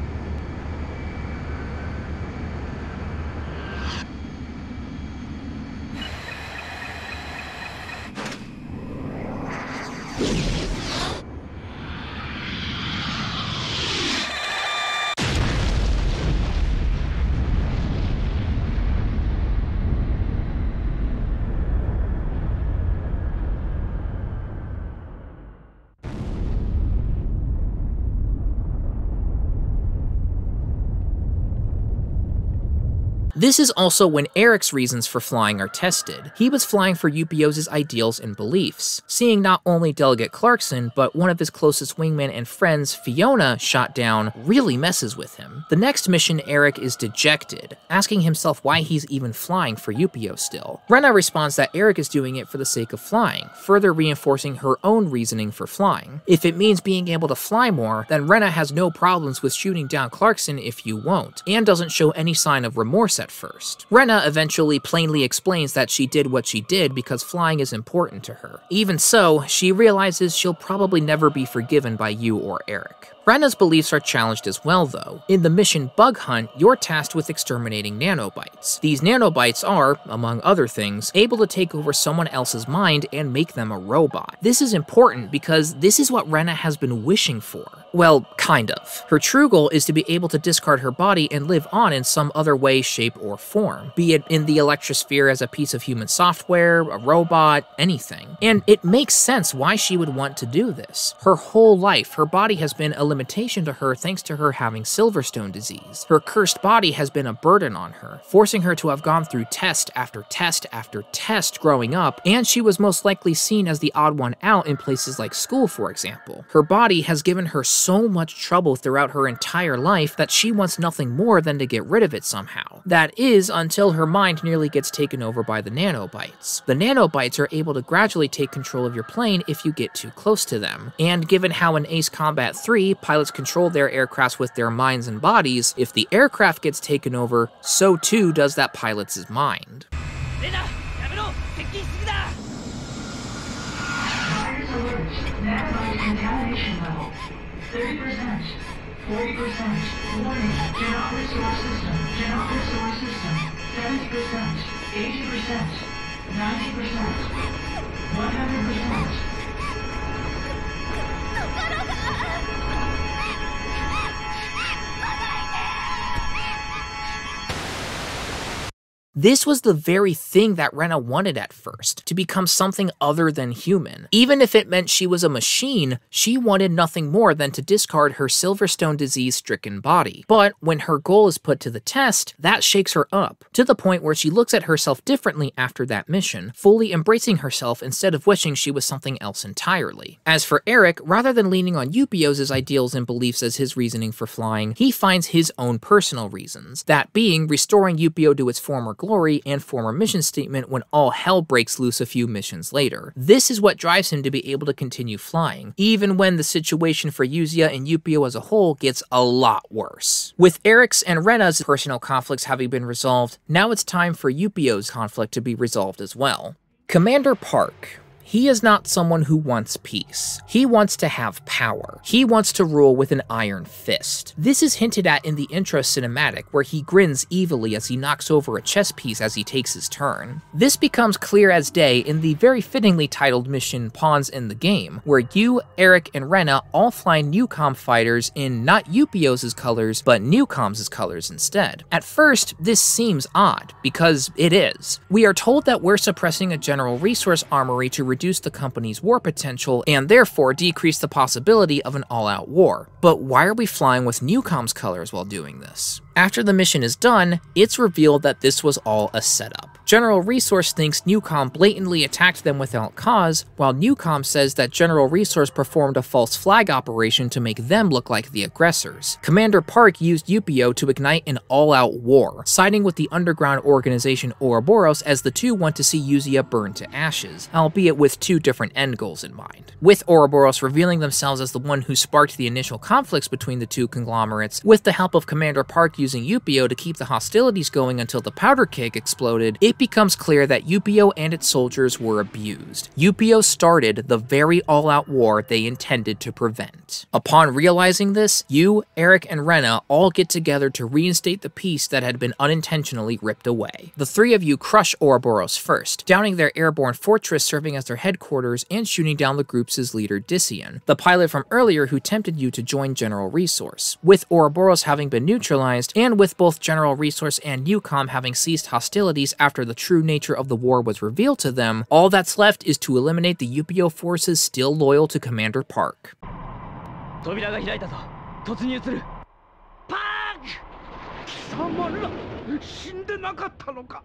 This is also when Eric's reasons for flying are tested. He was flying for UPEO's ideals and beliefs. Seeing not only Delegate Clarkson, but one of his closest wingmen and friends, Fiona, shot down really messes with him. The next mission, Eric is dejected, asking himself why he's even flying for UPEO still. Rena responds that Eric is doing it for the sake of flying, further reinforcing her own reasoning for flying. If it means being able to fly more, then Rena has no problems with shooting down Clarkson if you won't, and doesn't show any sign of remorse at first. Rena eventually plainly explains that she did what she did because flying is important to her. Even so, she realizes she'll probably never be forgiven by you or Eric. Rena's beliefs are challenged as well, though. In the mission Bug Hunt, you're tasked with exterminating nanobites. These nanobites are, among other things, able to take over someone else's mind and make them a robot. This is important because this is what Rena has been wishing for. Well, kind of. Her true goal is to be able to discard her body and live on in some other way, shape, or form, be it in the electrosphere as a piece of human software, a robot, anything. And it makes sense why she would want to do this. Her whole life, her body has been a limitation to her thanks to her having Silverstone disease. Her cursed body has been a burden on her, forcing her to have gone through test after test after test growing up, and she was most likely seen as the odd one out in places like school, for example. Her body has given her so much trouble throughout her entire life that she wants nothing more than to get rid of it somehow. That is, until her mind nearly gets taken over by the nanobites. The nanobites are able to gradually take control of your plane if you get too close to them, and given how in Ace Combat 3, pilots control their aircrafts with their minds and bodies, if the aircraft gets taken over, so too does that pilot's mind. 40%. Warning, cannot restore system. Cannot restore system. 70%. 80%. 90%. 100%. This was the very thing that Rena wanted at first, to become something other than human. Even if it meant she was a machine, she wanted nothing more than to discard her Silverstone disease stricken body. But when her goal is put to the test, that shakes her up, to the point where she looks at herself differently after that mission, fully embracing herself instead of wishing she was something else entirely. As for Eric, rather than leaning on UPEO's ideals and beliefs as his reasoning for flying, he finds his own personal reasons, that being restoring UPEO to its former glory and former mission statement when all hell breaks loose a few missions later. This is what drives him to be able to continue flying, even when the situation for Usea and UPEO as a whole gets a lot worse. With Eric's and Rena's personal conflicts having been resolved, now it's time for UPEO's conflict to be resolved as well. Commander Park, he is not someone who wants peace. He wants to have power. He wants to rule with an iron fist. This is hinted at in the intro cinematic, where he grins evilly as he knocks over a chess piece as he takes his turn. This becomes clear as day in the very fittingly titled mission Pawns in the Game, where you, Eric, and Rena all fly Neucom fighters in not UPEO's colors, but Neucom's colors instead. At first, this seems odd, because it is. We are told that we're suppressing a general resource armory to reduce the company's war potential and therefore decrease the possibility of an all-out war. But why are we flying with Neucom's colors while doing this? After the mission is done, it's revealed that this was all a setup. General Resource thinks Neucom blatantly attacked them without cause, while Neucom says that General Resource performed a false flag operation to make them look like the aggressors. Commander Park used UPEO to ignite an all-out war, siding with the underground organization Ouroboros as the two want to see Usea burn to ashes, albeit with two different end goals in mind. With Ouroboros revealing themselves as the one who sparked the initial conflicts between the two conglomerates, with the help of Commander Park using UPEO to keep the hostilities going until the powder keg exploded, it becomes clear that UPEO and its soldiers were abused. UPEO started the very all-out war they intended to prevent. Upon realizing this, you, Eric, and Rena all get together to reinstate the peace that had been unintentionally ripped away. The three of you crush Ouroboros first, downing their airborne fortress serving as their headquarters and shooting down the group's leader Dision, the pilot from earlier who tempted you to join General Resource. With Ouroboros having been neutralized, and with both General Resource and Neucom having ceased hostilities after the true nature of the war was revealed to them, all that's left is to eliminate the UPEO forces still loyal to Commander Park. 扉が開いたぞ突入するパーク貴様ら死んでなかったのか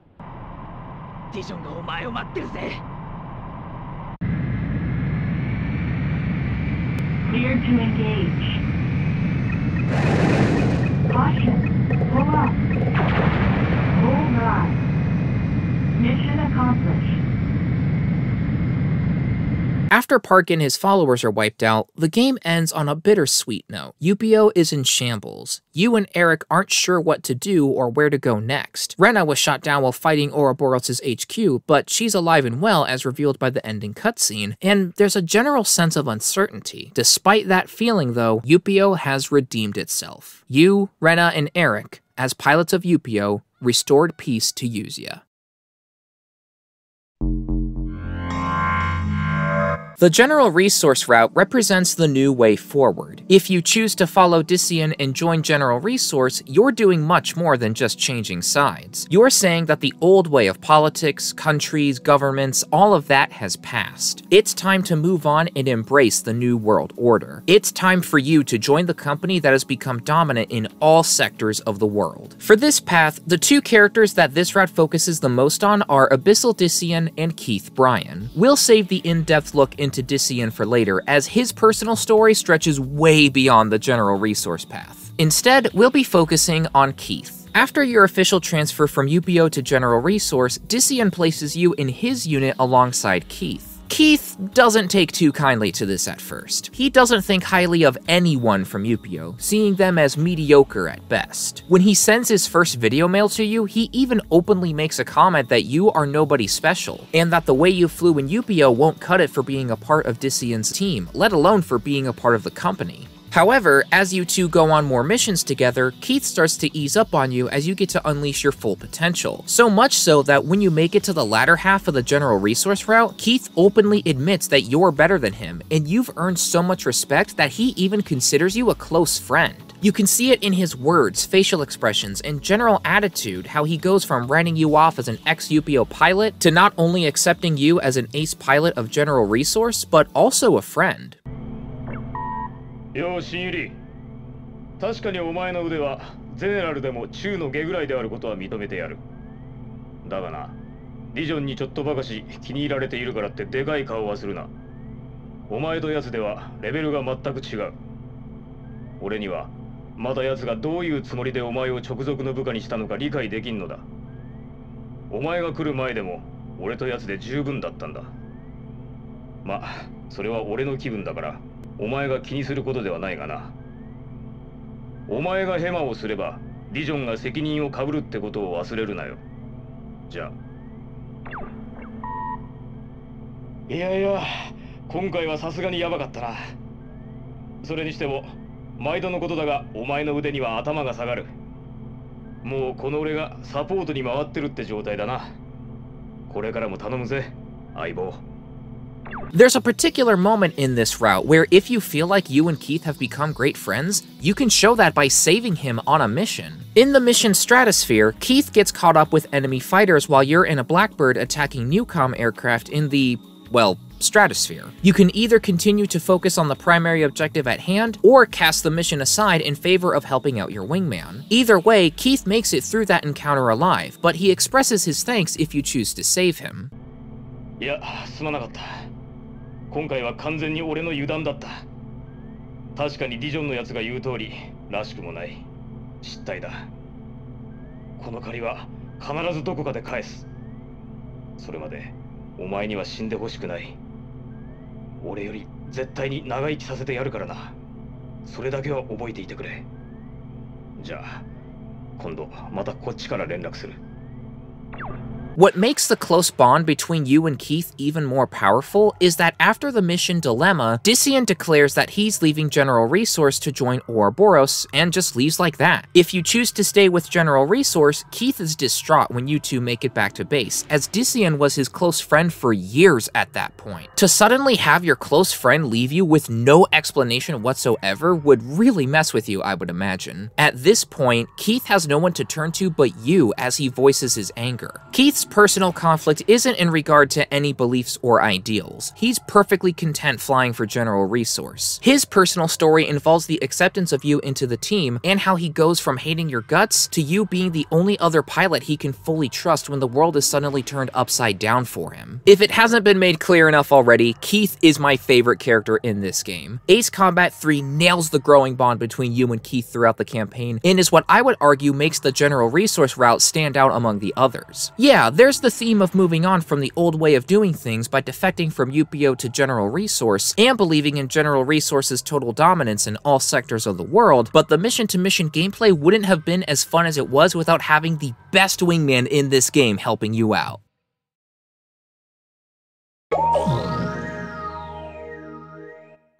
ディジョンがお前を待ってるぜ Clear to engage. Caution. Pull up. Full drive. Mission accomplished. After Park and his followers are wiped out, the game ends on a bittersweet note. UPEO is in shambles. You and Eric aren't sure what to do or where to go next. Rena was shot down while fighting Ouroboros' HQ, but she's alive and well as revealed by the ending cutscene, and there's a general sense of uncertainty. Despite that feeling though, UPEO has redeemed itself. You, Rena, and Eric, as pilots of UPEO, restored peace to Usea. The general resource route represents the new way forward. If you choose to follow Dision and join general resource, you're doing much more than just changing sides. You're saying that the old way of politics, countries, governments, all of that has passed. It's time to move on and embrace the new world order. It's time for you to join the company that has become dominant in all sectors of the world. For this path, the two characters that this route focuses the most on are Abyssal Dision and Keith Bryan. We'll save the in-depth look into into Dision for later, as his personal story stretches way beyond the general resource path. Instead, we'll be focusing on Keith. After your official transfer from UPEO to General Resource, Dision places you in his unit alongside Keith. Keith doesn't take too kindly to this at first. He doesn't think highly of anyone from UPEO, seeing them as mediocre at best. When he sends his first video mail to you, he even openly makes a comment that you are nobody special, and that the way you flew in UPEO won't cut it for being a part of Dision's team, let alone for being a part of the company. However, as you two go on more missions together, Keith starts to ease up on you as you get to unleash your full potential. So much so that when you make it to the latter half of the general resource route, Keith openly admits that you're better than him, and you've earned so much respect that he even considers you a close friend. You can see it in his words, facial expressions, and general attitude, how he goes from writing you off as an ex UPEO pilot to not only accepting you as an ace pilot of General Resource, but also a friend. よう新入り確かにお前の腕はゼネラルでも中の下ぐらいであることは認めてやる。だがなディジョンにちょっとばかし気に入られているからってでかい顔はするな。お前と奴ではレベルが全く違う。俺にはまだ奴がどういうつもりでお前を直属の部下にしたのか理解できんのだ。お前が来る前でも俺と奴で十分だったんだ。まあそれは俺の気分だから。お前が気にすることではないがな。お前がヘマをすればディジョンが責任をかぶるってことを忘れるなよ。じゃあ。いやいや今回はさすがにヤバかったな。それにしても毎度のことだがお前の腕には頭が下がる。もうこの俺がサポートに回ってるって状態だな。これからも頼むぜ相棒。There's a particular moment in this route where if you feel like you and Keith have become great friends, you can show that by saving him on a mission. In the mission stratosphere, Keith gets caught up with enemy fighters while you're in a Blackbird attacking Neucom aircraft in the, well, stratosphere. You can either continue to focus on the primary objective at hand or cast the mission aside in favor of helping out your wingman. Either way, Keith makes it through that encounter alive, but he expresses his thanks if you choose to save him. いや、すまなかった。今回は完全に俺の油断だった。確かにディジョンのやつが言う通りらしくもない。失態だ。この借りは必ずどこかで返す。それまでお前には死んでほしくない。俺より絶対に長生きさせてやるからな。それだけは覚えていてくれ。じゃあ今度またこっちから連絡する。What makes the close bond between you and Keith even more powerful is that after the mission Dilemma, Dision declares that he's leaving General Resource to join Ouroboros and just leaves like that. If you choose to stay with General Resource, Keith is distraught when you two make it back to base, as Dision was his close friend for years at that point. To suddenly have your close friend leave you with no explanation whatsoever would really mess with you, I would imagine. At this point, Keith has no one to turn to but you as he voices his anger. Keith's personal conflict isn't in regard to any beliefs or ideals. He's perfectly content flying for general resource. His personal story involves the acceptance of you into the team and how he goes from hating your guts to you being the only other pilot he can fully trust when the world is suddenly turned upside down for him. If it hasn't been made clear enough already, Keith is my favorite character in this game. Ace Combat 3 nails the growing bond between you and Keith throughout the campaign and is what I would argue makes the general resource route stand out among the others. Yeah, there's the theme of moving on from the old way of doing things by defecting from UPEO to General Resource and believing in General Resource's total dominance in all sectors of the world, but the mission-to-mission -mission gameplay wouldn't have been as fun as it was without having the best wingman in this game helping you out.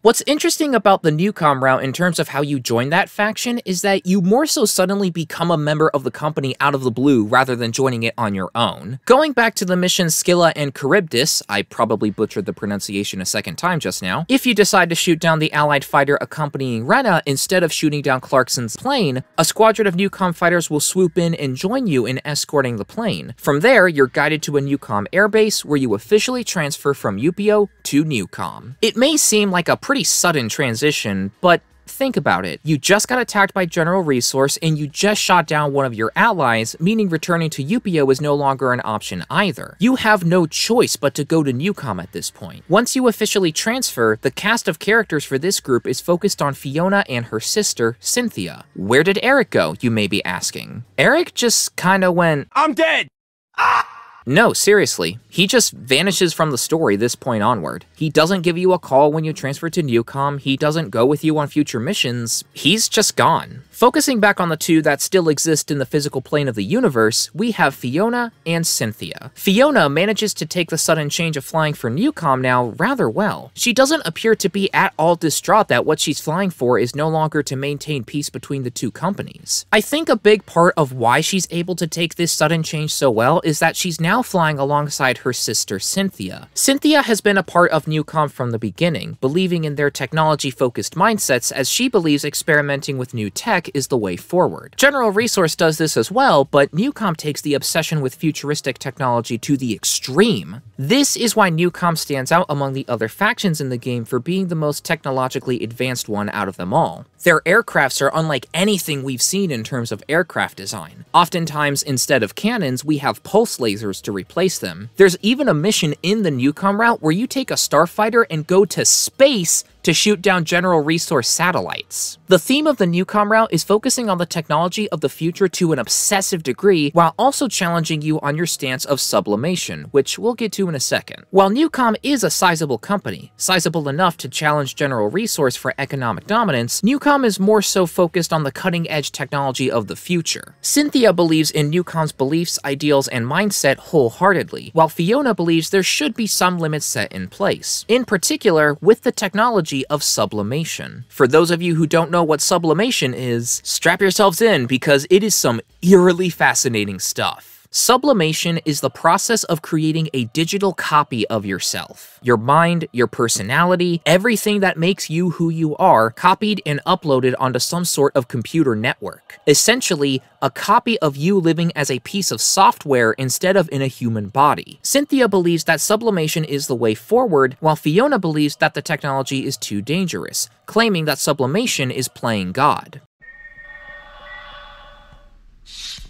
What's interesting about the Neucom route in terms of how you join that faction is that you more so suddenly become a member of the company out of the blue rather than joining it on your own. Going back to the missions Scylla and Charybdis, I probably butchered the pronunciation a second time just now, if you decide to shoot down the allied fighter accompanying Rena instead of shooting down Clarkson's plane, a squadron of Neucom fighters will swoop in and join you in escorting the plane. From there, you're guided to a Neucom airbase where you officially transfer from UPEO to Neucom. It may seem like a pretty sudden transition, but think about it. You just got attacked by General Resource and you just shot down one of your allies, meaning returning to UPEO is no longer an option either. You have no choice but to go to Neucom at this point. Once you officially transfer, the cast of characters for this group is focused on Fiona and her sister, Cynthia. Where did Eric go, you may be asking? Eric just kinda went, I'm dead! Ah! No, seriously, he just vanishes from the story this point onward. He doesn't give you a call when you transfer to Neucom, he doesn't go with you on future missions, he's just gone. Focusing back on the two that still exist in the physical plane of the universe, we have Fiona and Cynthia. Fiona manages to take the sudden change of flying for Neucom now rather well. She doesn't appear to be at all distraught that what she's flying for is no longer to maintain peace between the two companies. I think a big part of why she's able to take this sudden change so well is that she's now flying alongside her sister Cynthia. Cynthia has been a part of Neucom from the beginning, believing in their technology-focused mindsets as she believes experimenting with new tech is the way forward. General Resource does this as well, but Neucom takes the obsession with futuristic technology to the extreme. This is why Neucom stands out among the other factions in the game for being the most technologically advanced one out of them all. Their aircrafts are unlike anything we've seen in terms of aircraft design. Oftentimes, instead of cannons, we have pulse lasers to replace them. There's even a mission in the Neucom route where you take a starfighter and go to space to shoot down General Resource satellites. The theme of the Neucom route is focusing on the technology of the future to an obsessive degree, while also challenging you on your stance of sublimation, which we'll get to in a second. While Neucom is a sizable company, sizable enough to challenge General Resource for economic dominance, Neucom is more so focused on the cutting-edge technology of the future. Cynthia believes in Neucom's beliefs, ideals, and mindset wholeheartedly, while Fiona believes there should be some limits set in place. In particular, with the technology of sublimation. For those of you who don't know what sublimation is, strap yourselves in because it is some eerily fascinating stuff. Sublimation is the process of creating a digital copy of yourself. Your mind, your personality, everything that makes you who you are, copied and uploaded onto some sort of computer network. Essentially, a copy of you living as a piece of software instead of in a human body. Cynthia believes that sublimation is the way forward, while Fiona believes that the technology is too dangerous, claiming that sublimation is playing God.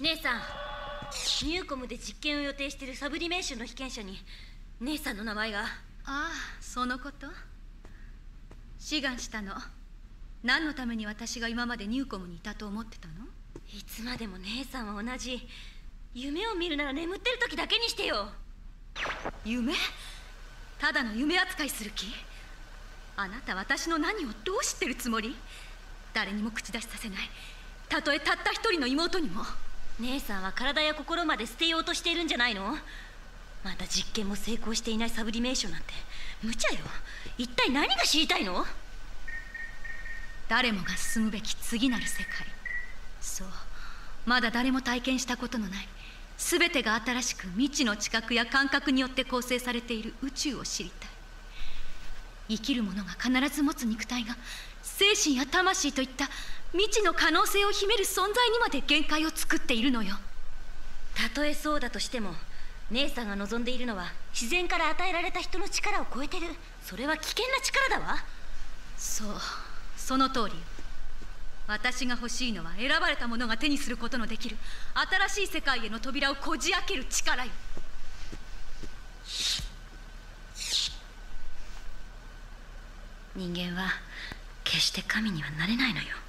姉さん ニューコムで実験を予定しているサブリメーションの被験者に姉さんの名前が。ああそのこと？志願したの？何のために私が今までニューコムにいたと思ってたの？いつまでも姉さんは同じ夢を見るなら眠ってる時だけにしてよ。夢？ただの夢扱いする気？あなた私の何をどう知ってるつもり？誰にも口出しさせない。たとえたった一人の妹にも姉さんは体や心まで捨てようとしているんじゃないの？まだ実験も成功していないサブリメーションなんて。無茶よ。一体何が知りたいの？誰もが進むべき次なる世界。そう。まだ誰も体験したことのない。全てが新しく未知の知覚や感覚によって構成されている宇宙を知りたい。生きる者が必ず持つ肉体が精神や魂といった未知の可能性を秘める存在にまで限界を作っているのよ。たとえそうだとしても姉さんが望んでいるのは自然から与えられた人の力を超えてる。それは危険な力だわ。そう。その通り私が欲しいのは選ばれた者が手にすることのできる。新しい世界への扉をこじ開ける力よ。人間は決して神にはなれないのよ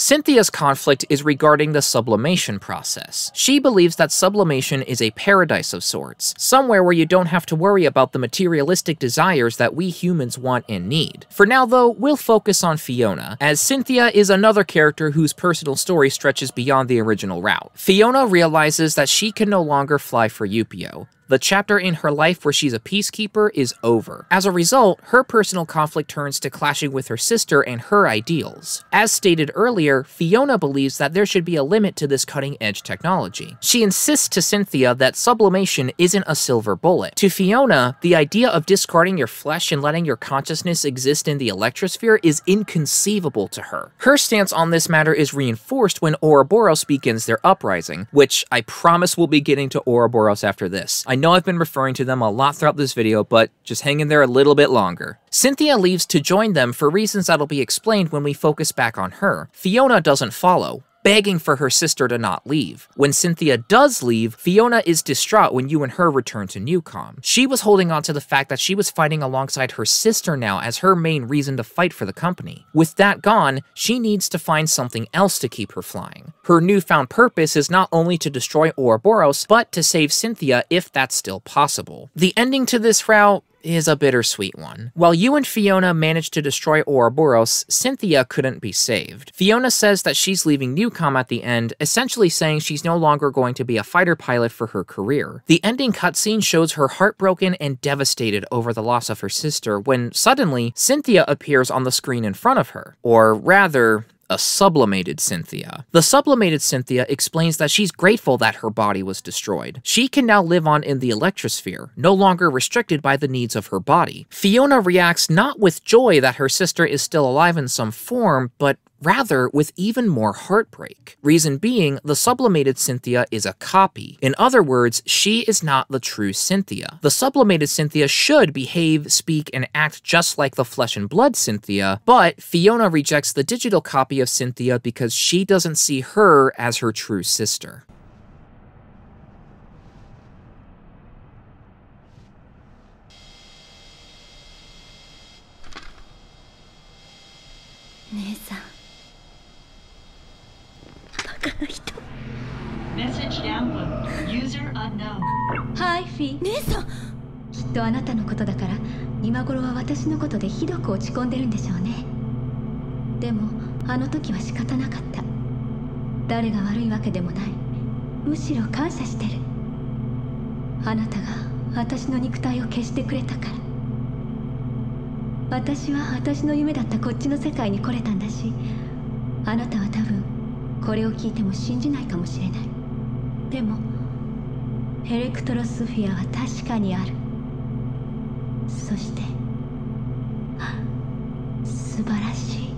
Cynthia's conflict is regarding the sublimation process. She believes that sublimation is a paradise of sorts, somewhere where you don't have to worry about the materialistic desires that we humans want and need. For now, though, we'll focus on Fiona, as Cynthia is another character whose personal story stretches beyond the original route. Fiona realizes that she can no longer fly for UPEO, the chapter in her life where she's a peacekeeper is over. As a result, her personal conflict turns to clashing with her sister and her ideals. As stated earlier, Fiona believes that there should be a limit to this cutting edge technology. She insists to Cynthia that sublimation isn't a silver bullet. To Fiona, the idea of discarding your flesh and letting your consciousness exist in the electrosphere is inconceivable to her. Her stance on this matter is reinforced when Ouroboros begins their uprising, which I promise we'll be getting to Ouroboros after this. I know I've been referring to them a lot throughout this video, but just hang in there a little bit longer. Cynthia leaves to join them for reasons that'll be explained when we focus back on her. Fiona doesn't follow, begging for her sister to not leave. When Cynthia does leave, Fiona is distraught when you and her return to Neucom. She was holding on to the fact that she was fighting alongside her sister now as her main reason to fight for the company. With that gone, she needs to find something else to keep her flying. Her newfound purpose is not only to destroy Ouroboros, but to save Cynthia if that's still possible. The ending to this route is a bittersweet one. While you and Fiona managed to destroy Ouroboros, Cynthia couldn't be saved. Fiona says that she's leaving Neucom at the end, essentially saying she's no longer going to be a fighter pilot for her career. The ending cutscene shows her heartbroken and devastated over the loss of her sister when suddenly Cynthia appears on the screen in front of her. Or rather, a sublimated Cynthia. The sublimated Cynthia explains that she's grateful that her body was destroyed. She can now live on in the electrosphere, no longer restricted by the needs of her body. Fiona reacts not with joy that her sister is still alive in some form, but rather with even more heartbreak. Reason being, the sublimated Cynthia is a copy. In other words, she is not the true Cynthia. The sublimated Cynthia should behave, speak, and act just like the flesh and blood Cynthia, but Fiona rejects the digital copy of Cynthia because she doesn't see her as her true sister. 姉さんバカな人.はいフィ姉さん。きっとあなたのことだから今頃は私のことでひどく落ち込んでるんでしょうね。でもあの時は仕方なかった。誰が悪いわけでもない。むしろ感謝してる。あなたが私の肉体を消してくれたから。私は私の夢だったこっちの世界に来れたんだしあなたは多分これを聞いても信じないかもしれない。でもエレクトロスフィアは確かにある。そして素晴らしい。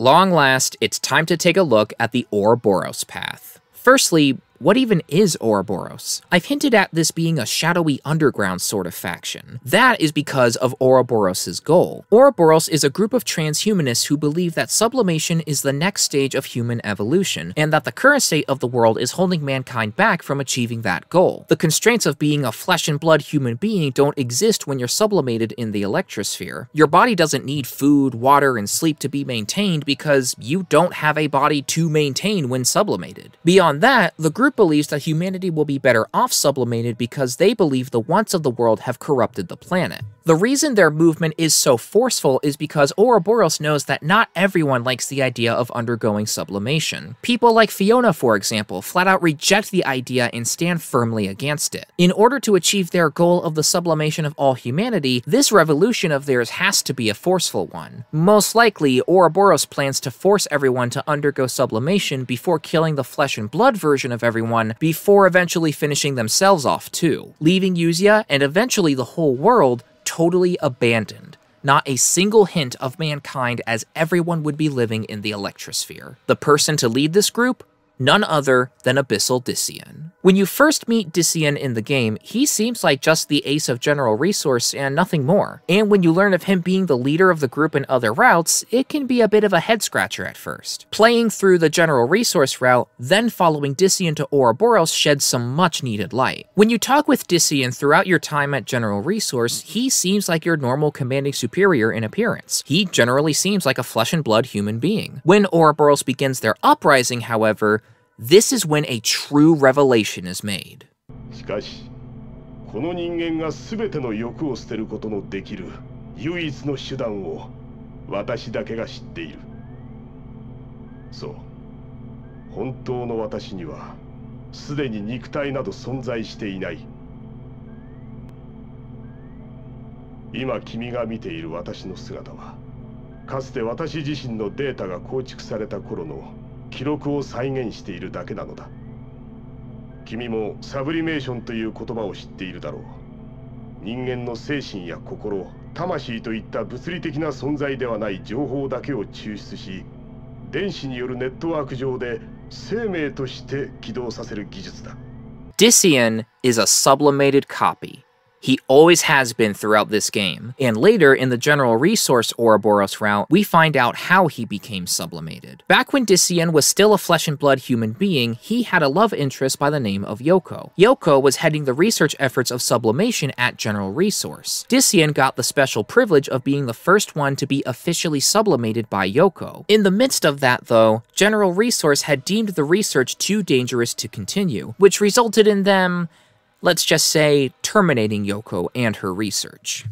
Long last, it's time to take a look at the Ouroboros path. Firstly, what even is Ouroboros? I've hinted at this being a shadowy underground sort of faction. That is because of Ouroboros' goal. Ouroboros is a group of transhumanists who believe that sublimation is the next stage of human evolution, and that the current state of the world is holding mankind back from achieving that goal. The constraints of being a flesh and blood human being don't exist when you're sublimated in the electrosphere. Your body doesn't need food, water, and sleep to be maintained because you don't have a body to maintain when sublimated. Beyond that, the group believes that humanity will be better off sublimated because they believe the wants of the world have corrupted the planet. The reason their movement is so forceful is because Ouroboros knows that not everyone likes the idea of undergoing sublimation. People like Fiona, for example, flat out reject the idea and stand firmly against it. In order to achieve their goal of the sublimation of all humanity, this revolution of theirs has to be a forceful one. Most likely, Ouroboros plans to force everyone to undergo sublimation before killing the flesh and blood version of everyone, before eventually finishing themselves off too, leaving Usea and eventually the whole world totally abandoned. Not a single hint of mankind as everyone would be living in the electrosphere. The person to lead this group? None other than Abyssal Dision. When you first meet Dision in the game, he seems like just the ace of general resource and nothing more. And when you learn of him being the leader of the group in other routes, it can be a bit of a head scratcher at first. Playing through the general resource route, then following Dision to Ouroboros sheds some much needed light. When you talk with Dision throughout your time at general resource, he seems like your normal commanding superior in appearance. He generally seems like a flesh and blood human being. When Ouroboros begins their uprising, however, this is when a true revelation is made. しかしこの人間が全ての欲を捨てることのできる唯一の手段を私だけが知っている。そう。本当の私にはすでに肉体など存在していない。今君が見ている私の姿はかつて私自身のデータが構築された頃の記録を再現しているだけなのだ。君もサブリメーションという言葉を知っているだろう。人間の精神や心魂といった物理的な存在ではない情報だけを抽出し電子によるネットワーク上で生命として起動させる技術だ。Dician is a sublimated copy. He always has been throughout this game, and later in the general resource Ouroboros route, we find out how he became sublimated. Back when Dision was still a flesh and blood human being, he had a love interest by the name of Yoko. Yoko was heading the research efforts of sublimation at General Resource. Dision got the special privilege of being the first one to be officially sublimated by Yoko. In the midst of that, though, General Resource had deemed the research too dangerous to continue, which resulted in them let's just say, terminating Yoko and her research.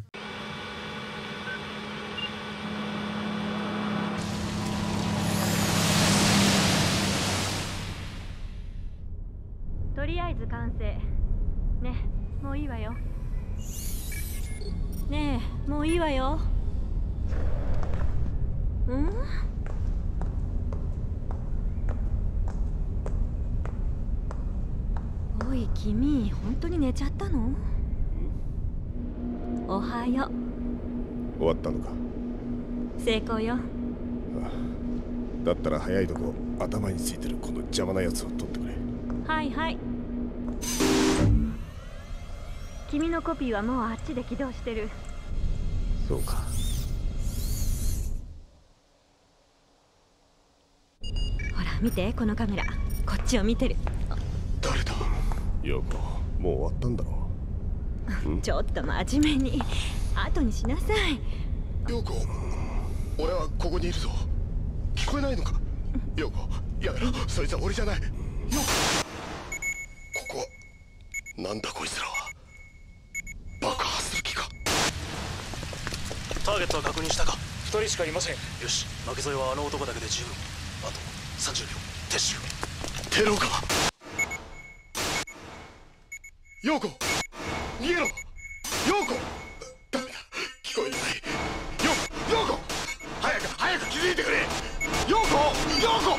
とおい君本当に寝ちゃったの？おはよ終わったのか？う成功よ。だったら早いとこ頭についてるこの邪魔なやつを取ってくれ。はいはい。君のコピーはもうあっちで起動してる。そうか。ほら見てこのカメラ。こっちを見てる。誰だ？ヨコもう終わったんだろ。ちょっと真面目に。後にしなさい。ヨコ俺はここにいるぞ。聞こえないのか？ヨコやめろ。そいつは俺じゃない。ヨコここ。はなんだこいつらは。爆破する気か？ターゲットは確認したか？2人しかいません。よし。負け添えはあの男だけで十分。あと30秒。撤収。テロか？陽子。逃げろ陽子。ダメだ。聞こえない。陽子陽子。早く早く気づいてくれ。陽子陽子。陽子。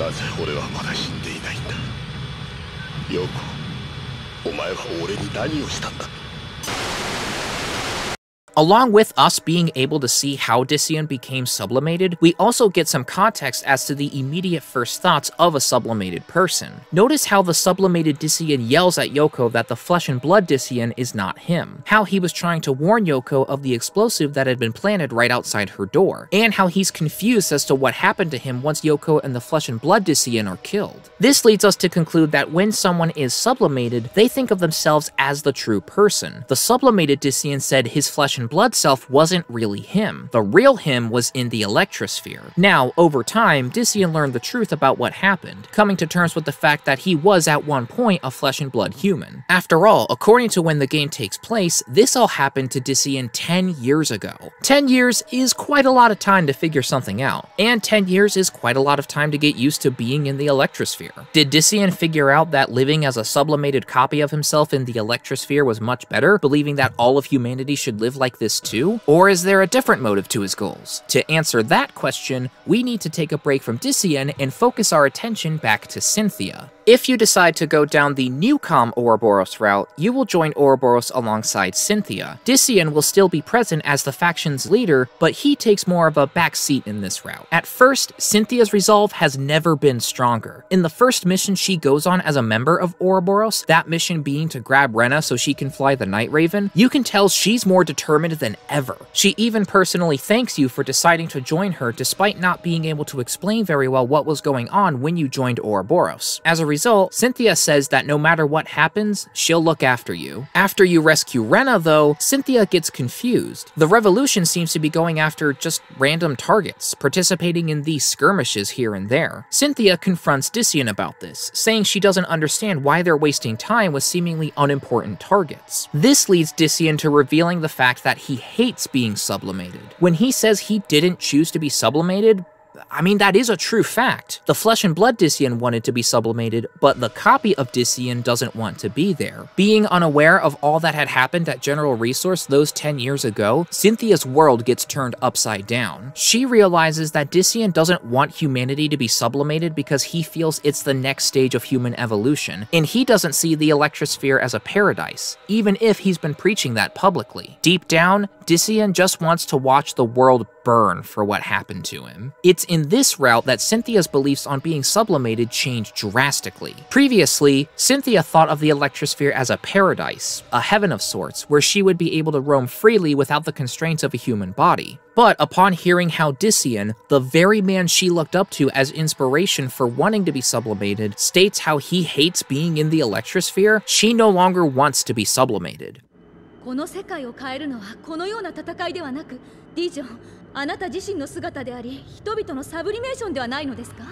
なぜ俺はまだ死んでいないんだ？陽子。お前は俺に何をしたんだ？Along with us being able to see how Dision became sublimated, we also get some context as to the immediate first thoughts of a sublimated person. Notice how the sublimated Dision yells at Yoko that the flesh and blood Dision is not him, how he was trying to warn Yoko of the explosive that had been planted right outside her door, and how he's confused as to what happened to him once Yoko and the flesh and blood Dision are killed. This leads us to conclude that when someone is sublimated, they think of themselves as the true person. The sublimated Dision said his flesh and blood self wasn't really him. The real him was in the electrosphere. Now, over time, Dision learned the truth about what happened, coming to terms with the fact that he was at one point a flesh and blood human. After all, according to when the game takes place, this all happened to Dision 10 years ago. 10 years is quite a lot of time to figure something out, and 10 years is quite a lot of time to get used to being in the electrosphere. Did Dision figure out that living as a sublimated copy of himself in the electrosphere was much better, believing that all of humanity should live like this too? Or is there a different motive to his goals? To answer that question, we need to take a break from Dision and focus our attention back to Cynthia. If you decide to go down the Neucom Ouroboros route, you will join Ouroboros alongside Cynthia. Dision will still be present as the faction's leader, but he takes more of a back seat in this route. At first, Cynthia's resolve has never been stronger. In the first mission she goes on as a member of Ouroboros, that mission being to grab Rena so she can fly the Night Raven, you can tell she's more determined than ever. She even personally thanks you for deciding to join her despite not being able to explain very well what was going on when you joined Ouroboros. As a result, Cynthia says that no matter what happens, she'll look after you. After you rescue Rena, though, Cynthia gets confused. The Revolution seems to be going after just random targets, participating in these skirmishes here and there. Cynthia confronts Dision about this, saying she doesn't understand why they're wasting time with seemingly unimportant targets. This leads Dision to revealing the fact that he hates being sublimated. When he says he didn't choose to be sublimated, I mean, that is a true fact. The flesh and blood Dision wanted to be sublimated, but the copy of Dision doesn't want to be there. Being unaware of all that had happened at General Resource those 10 years ago, Cynthia's world gets turned upside down. She realizes that Dision doesn't want humanity to be sublimated because he feels it's the next stage of human evolution, and he doesn't see the electrosphere as a paradise, even if he's been preaching that publicly. Deep down, Dision just wants to watch the world burn for what happened to him. It's in this route that Cynthia's beliefs on being sublimated change drastically. Previously, Cynthia thought of the electrosphere as a paradise, a heaven of sorts, where she would be able to roam freely without the constraints of a human body. But upon hearing how Dision, the very man she looked up to as inspiration for wanting to be sublimated, states how he hates being in the electrosphere, she no longer wants to be sublimated. この世界を変えるのはこのような戦いではなく、ディジョン、あなた自身の姿であり人々のサブリメーションではないのですか？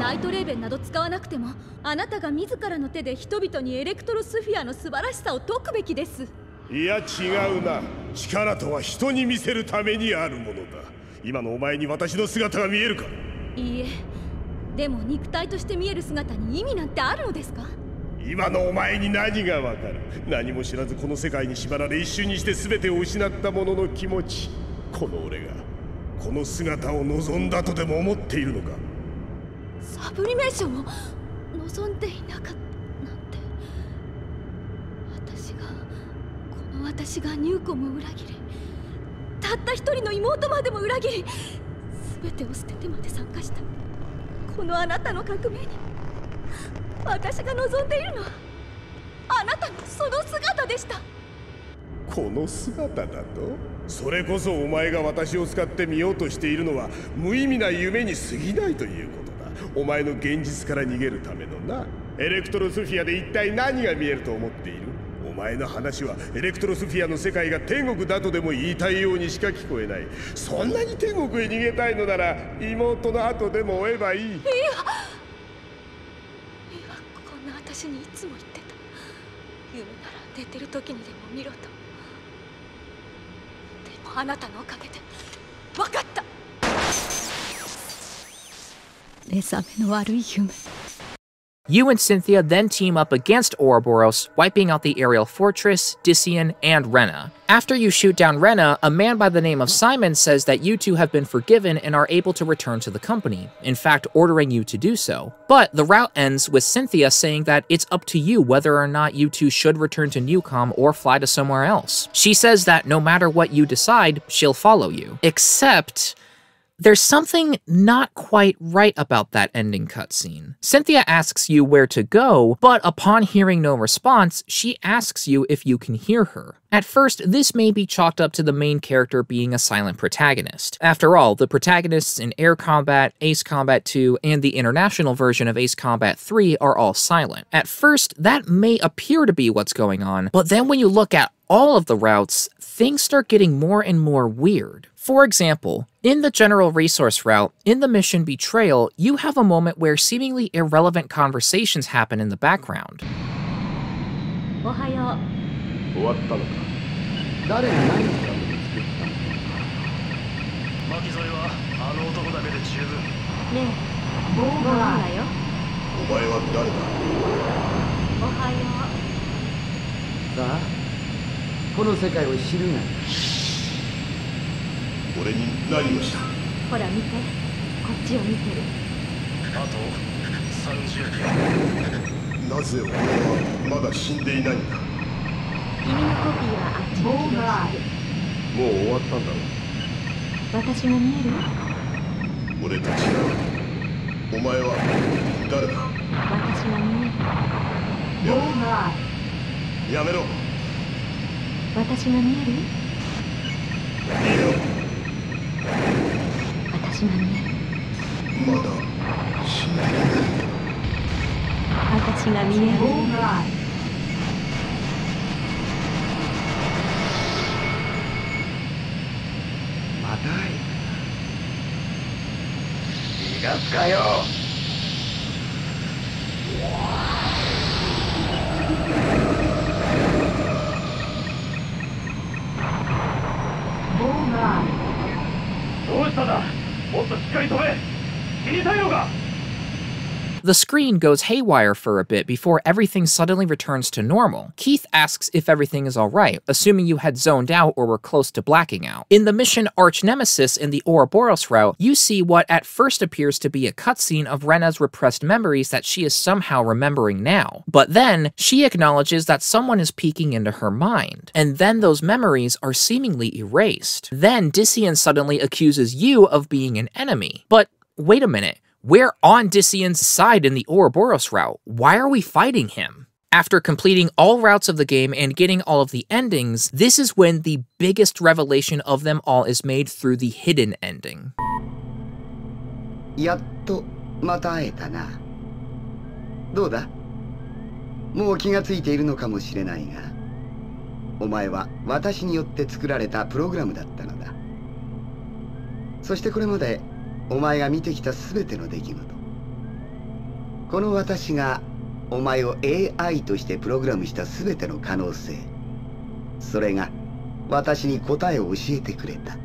ナイトレーベンなど使わなくてもあなたが自らの手で人々にエレクトロスフィアの素晴らしさを説くべきです。いや違うな。力とは人に見せるためにあるものだ。今のお前に私の姿が見えるか？いいえ。でも肉体として見える姿に意味なんてあるのですか？今のお前に何がわかる？何も知らずこの世界に縛られ一瞬にして全てを失った者の気持ち。この俺がこの姿を望んだとでも思っているのか？サブリメーションを望んでいなかったなんて。私がこの私がニューコムを裏切りたった一人の妹までも裏切り全てを捨ててまで参加した。このあなたの革命に私が望んでいるのはあなたのその姿でした。この姿だと？それこそお前が私を使ってみようとしているのは無意味な夢に過ぎないということだ。お前の現実から逃げるためのな。エレクトロスフィアで一体何が見えると思っている？お前の話はエレクトロスフィアの世界が天国だとでも言いたいようにしか聞こえない。そんなに天国へ逃げたいのなら妹の後でも追えばいい。いいわいいわこんな私にいつも言ってた。夢なら寝てる時にでも見ろと。あなたのおかげで。分かった。目覚めの悪い夢。You and Cynthia then team up against Ouroboros, wiping out the aerial fortress, Dision, and Rena. After you shoot down Rena, a man by the name of Simon says that you two have been forgiven and are able to return to the company, in fact, ordering you to do so. But the route ends with Cynthia saying that it's up to you whether or not you two should return to Neucom or fly to somewhere else. She says that no matter what you decide, she'll follow you. Except. There's something not quite right about that ending cutscene. Cynthia asks you where to go, but upon hearing no response, she asks you if you can hear her. At first, this may be chalked up to the main character being a silent protagonist. After all, the protagonists in Air Combat, Ace Combat 2, and the international version of Ace Combat 3 are all silent. At first, that may appear to be what's going on, but then when you look at all of the routes, things start getting more and more weird. For example, in the General Resource route, in the mission Betrayal, you have a moment where seemingly irrelevant conversations happen in the background. この世界を知るが俺に何をした？ほら見て。こっちを見てる。あと30なぜ俺はまだ死んでいないんだ君のコピーはあっちにもう終わったんだろ私が見える？俺たちがお前は誰だ？私が見える。やめろ私が見える？私が見える。まだ死んでいない私が見える。またい気がつかよ。The screen goes haywire for a bit before everything suddenly returns to normal. Keith asks if everything is alright, assuming you had zoned out or were close to blacking out. In the mission Arch Nemesis in the Ouroboros route, you see what at first appears to be a cutscene of Rena's repressed memories that she is somehow remembering now. But then, she acknowledges that someone is peeking into her mind, and then those memories are seemingly erased. Then Dician suddenly accuses you of being an enemy. But wait a minute. We're on Dision's side in the Ouroboros route. Why are we fighting him? After completing all routes of the game and getting all of the endings, this is when the biggest revelation of them all is made through the hidden ending. やっとまた会えたな。どうだもう気がついているのかもしれないが、お前は私によって作られたプログラムだったのだ。そしてこれまでお前が見てきた全ての出来事この私がお前を AI としてプログラムした全ての可能性それが私に答えを教えてくれた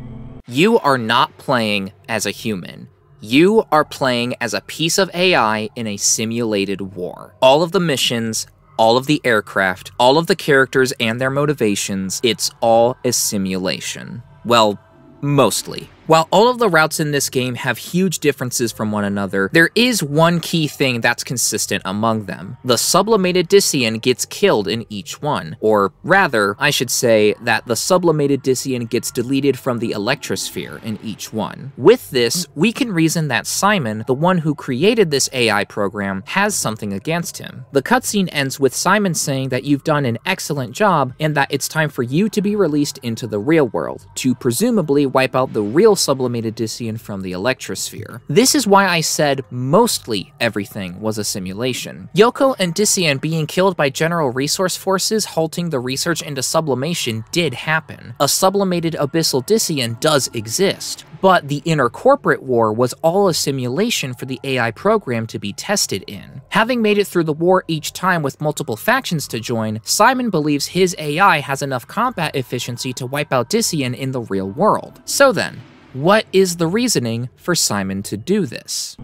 You are not playing as a human. You are playing as a piece of AI in a simulated war. All of the missions, all of the aircraft, all of the characters and their motivations, it's all a simulation. Well, mostly. While all of the routes in this game have huge differences from one another, there is one key thing that's consistent among them. The sublimated Dision gets killed in each one, or rather, I should say that the sublimated Dision gets deleted from the electrosphere in each one. With this, we can reason that Simon, the one who created this AI program, has something against him. The cutscene ends with Simon saying that you've done an excellent job and that it's time for you to be released into the real world, to presumably wipe out the real real sublimated Dision from the Electrosphere. This is why I said mostly everything was a simulation. Yoko and Dision being killed by General Resource Forces halting the research into sublimation did happen. A sublimated Abyssal Dision does exist, but the inner corporate war was all a simulation for the AI program to be tested in. Having made it through the war each time with multiple factions to join, Simon believes his AI has enough combat efficiency to wipe out Dision in the real world. So then, what is the reasoning for Simon to do this?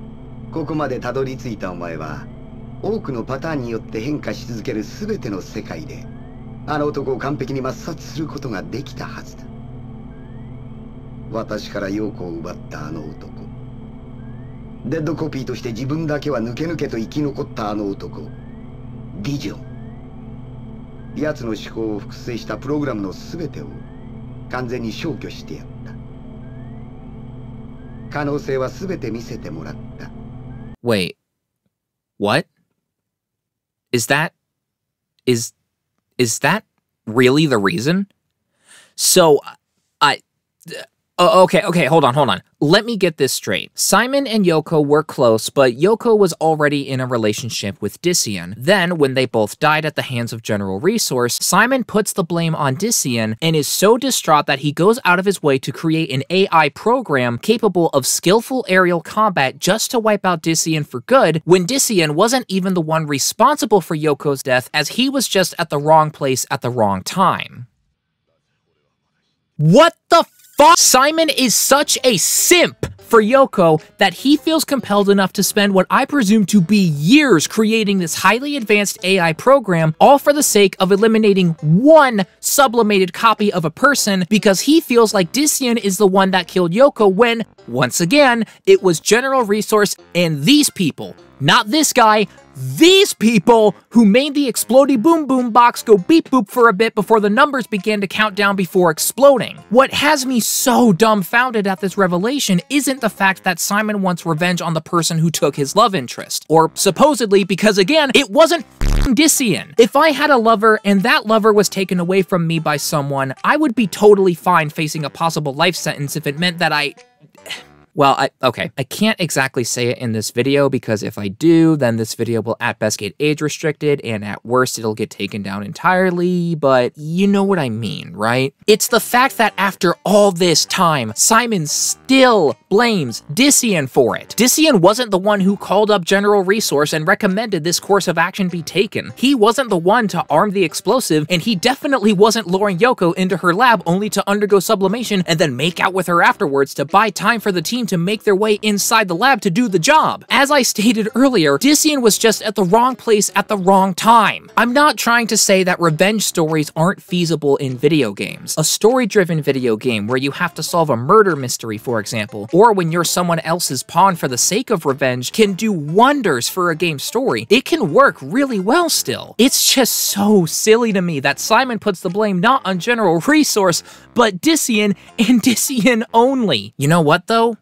私から陽子を奪ったあの男デッドコピーとして自分だけは抜け抜けと生き残ったあの男ディジョン奴の思考を複製したプログラムの全てを完全に消去してやった可能性は全て見せてもらった Wait. What? Is that is is that really the reason? So Oh, okay, okay, hold on, hold on. Let me get this straight. Simon and Yoko were close, but Yoko was already in a relationship with Dision. Then, when they both died at the hands of General Resource, Simon puts the blame on Dision and is so distraught that he goes out of his way to create an AI program capable of skillful aerial combat just to wipe out Dision for good, when Dision wasn't even the one responsible for Yoko's death, as he was just at the wrong place at the wrong time. What the fuck? Simon is such a simp for Yoko that he feels compelled enough to spend what I presume to be years creating this highly advanced AI program, all for the sake of eliminating one sublimated copy of a person because he feels like Dision is the one that killed Yoko when, once again, it was General Resource and these people, not this guy, these people who made the explody boom boom box go beep boop for a bit before the numbers began to count down before exploding. What has me so dumbfounded at this revelation isn't the fact that Simon wants revenge on the person who took his love interest, or supposedly because again, it wasn't Dision. If I had a lover and that lover was taken away from me by someone, I would be totally fine facing a possible life sentence if it meant that I well, I, okay, I can't exactly say it in this video because if I do, then this video will at best get age restricted and at worst it'll get taken down entirely, but you know what I mean, right? It's the fact that after all this time, Simon still blames Dision for it. Dision wasn't the one who called up General Resource and recommended this course of action be taken. He wasn't the one to arm the explosive, and he definitely wasn't luring Yoko into her lab only to undergo sublimation and then make out with her afterwards to buy time for the team to make their way inside the lab to do the job. As I stated earlier, Dision was just at the wrong place at the wrong time. I'm not trying to say that revenge stories aren't feasible in video games. A story-driven video game where you have to solve a murder mystery, for example, or when you're someone else's pawn for the sake of revenge can do wonders for a game's story. It can work really well still. It's just so silly to me that Simon puts the blame not on General Resource, but Dision and Dision only. You know what though?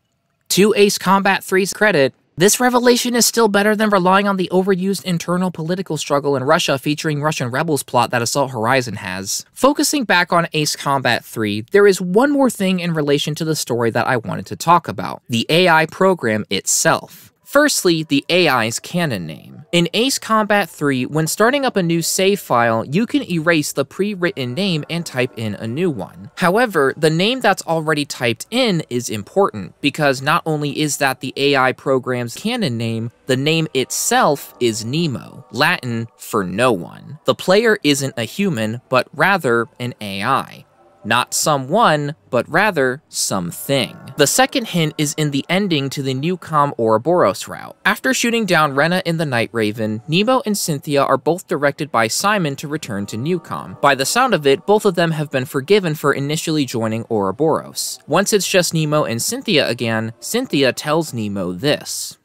To Ace Combat 3's credit, this revelation is still better than relying on the overused internal political struggle in Russia featuring Russian rebels plot that Assault Horizon has. Focusing back on Ace Combat 3, there is one more thing in relation to the story that I wanted to talk about the AI program itself. Firstly, the AI's canon name. In Ace Combat 3, when starting up a new save file, you can erase the pre-written name and type in a new one. However, the name that's already typed in is important, because not only is that the AI program's canon name, the name itself is Nemo, Latin for no one. The player isn't a human, but rather an AI. Not someone, but rather something. The second hint is in the ending to the Neucom Ouroboros route. After shooting down Rena in the Night Raven, Nemo and Cynthia are both directed by Simon to return to Neucom. By the sound of it, both of them have been forgiven for initially joining Ouroboros. Once it's just Nemo and Cynthia again, Cynthia tells Nemo this.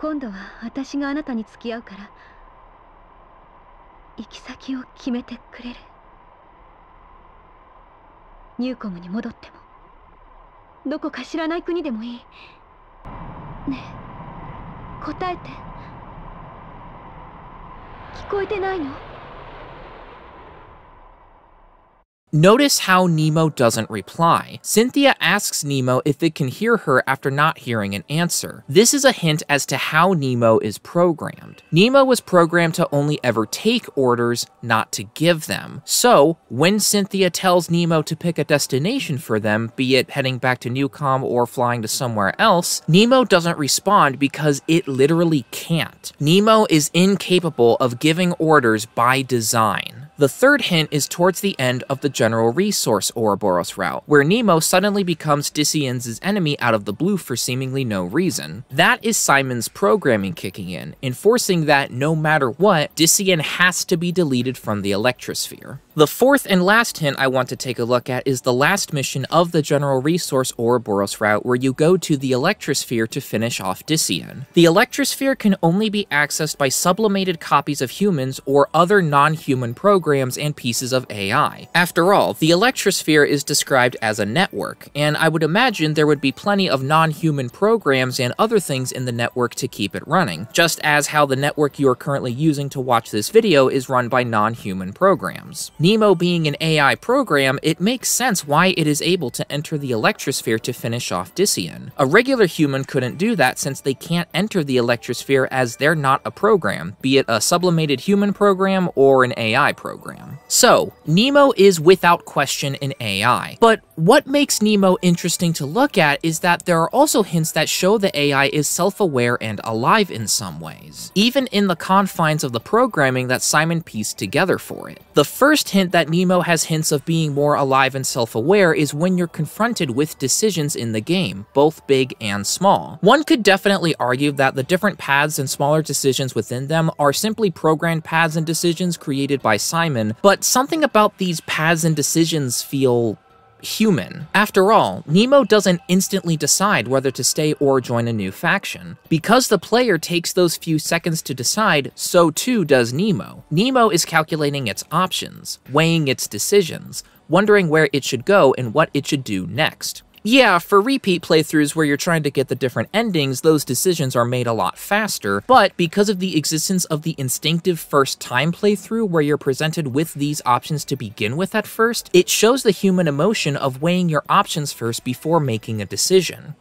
今度は私があなたに付き合うから行き先を決めてくれる。ニューコムに戻ってもどこか知らない国でもいい。ねえ答えて。聞こえてないの？Notice how Nemo doesn't reply. Cynthia asks Nemo if it can hear her after not hearing an answer. This is a hint as to how Nemo is programmed. Nemo was programmed to only ever take orders, not to give them. So, when Cynthia tells Nemo to pick a destination for them, be it heading back to Neucom or flying to somewhere else, Nemo doesn't respond because it literally can't. Nemo is incapable of giving orders by design. The third hint is towards the end of the General Resource Ouroboros route, where Nemo suddenly becomes Dision's enemy out of the blue for seemingly no reason. That is Simon's programming kicking in, enforcing that no matter what, Dision has to be deleted from the Electrosphere. The fourth and last hint I want to take a look at is the last mission of the General Resource Ouroboros route, where you go to the Electrosphere to finish off Dision. The Electrosphere can only be accessed by sublimated copies of humans or other non-human programs and pieces of AI. After all, the Electrosphere is described as a network, and I would imagine there would be plenty of non-human programs and other things in the network to keep it running, just as how the network you are currently using to watch this video is run by non-human programs. Nemo being an AI program, it makes sense why it is able to enter the Electrosphere to finish off Dision. A regular human couldn't do that since they can't enter the Electrosphere as they're not a program, be it a sublimated human program or an AI program. So, Nemo is without question an AI. But what makes Nemo interesting to look at is that there are also hints that show the AI is self-aware and alive in some ways, even in the confines of the programming that Simon pieced together for it. The first hint that Nemo has hints of being more alive and self-aware is when you're confronted with decisions in the game, both big and small. One could definitely argue that the different paths and smaller decisions within them are simply programmed paths and decisions created by Simon, but something about these paths and decisions feel human. After all, Nemo doesn't instantly decide whether to stay or join a new faction. Because the player takes those few seconds to decide, so too does Nemo. Nemo is calculating its options, weighing its decisions, wondering where it should go and what it should do next. Yeah, for repeat playthroughs where you're trying to get the different endings, those decisions are made a lot faster, but because of the existence of the instinctive first time playthrough where you're presented with these options to begin with at first, it shows the human emotion of weighing your options first before making a decision.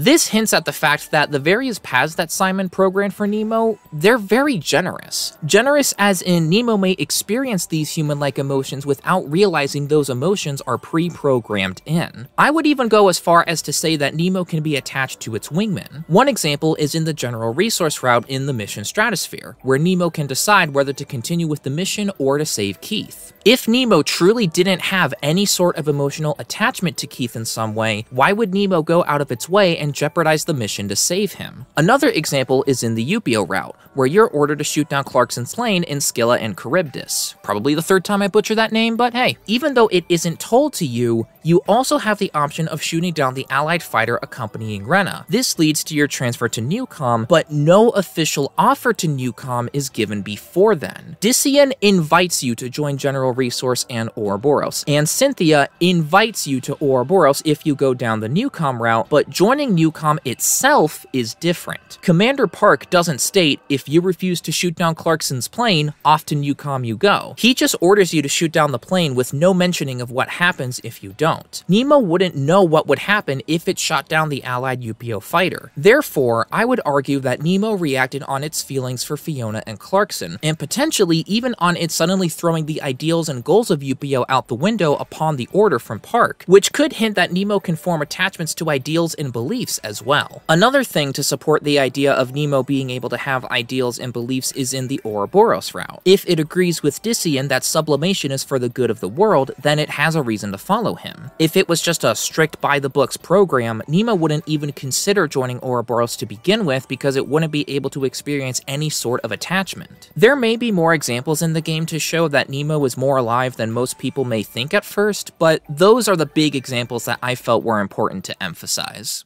This hints at the fact that the various paths that Simon programmed for Nemo, they're very generous. Generous as in Nemo may experience these human-like emotions without realizing those emotions are pre-programmed in. I would even go as far as to say that Nemo can be attached to its wingman. One example is in the general resource route in the mission Stratosphere, where Nemo can decide whether to continue with the mission or to save Keith. If Nemo truly didn't have any sort of emotional attachment to Keith in some way, why would Nemo go out of its way and jeopardize the mission to save him? Another example is in the UPEO route, where you're ordered to shoot down Clarkson's lane in Scylla and Charybdis. Probably the third time I butcher that name, but hey, even though it isn't told to you, you also have the option of shooting down the allied fighter accompanying Rena. This leads to your transfer to Neucom, but no official offer to Neucom is given before then. Dision invites you to join General Resource and Ouroboros, and Cynthia invites you to Ouroboros if you go down the Neucom route, but joining Neucom itself is different. Commander Park doesn't state, if you refuse to shoot down Clarkson's plane, off to you go. He just orders you to shoot down the plane with no mentioning of what happens if you don't. Nemo wouldn't know what would happen if it shot down the allied UPEO fighter. Therefore, I would argue that Nemo reacted on its feelings for Fiona and Clarkson, and potentially even on it suddenly throwing the ideals and goals of UPEO out the window upon the order from Park, which could hint that Nemo can form attachments to ideals and beliefs as well. Another thing to support the idea of Nemo being able to have ideals and beliefs is in the Ouroboros route. If it agrees with Dision that sublimation is for the good of the world, then it has a reason to follow him. If it was just a strict by-the-books program, Nemo wouldn't even consider joining Ouroboros to begin with because it wouldn't be able to experience any sort of attachment. There may be more examples in the game to show that Nemo is more alive than most people may think at first, but those are the big examples that I felt were important to emphasize.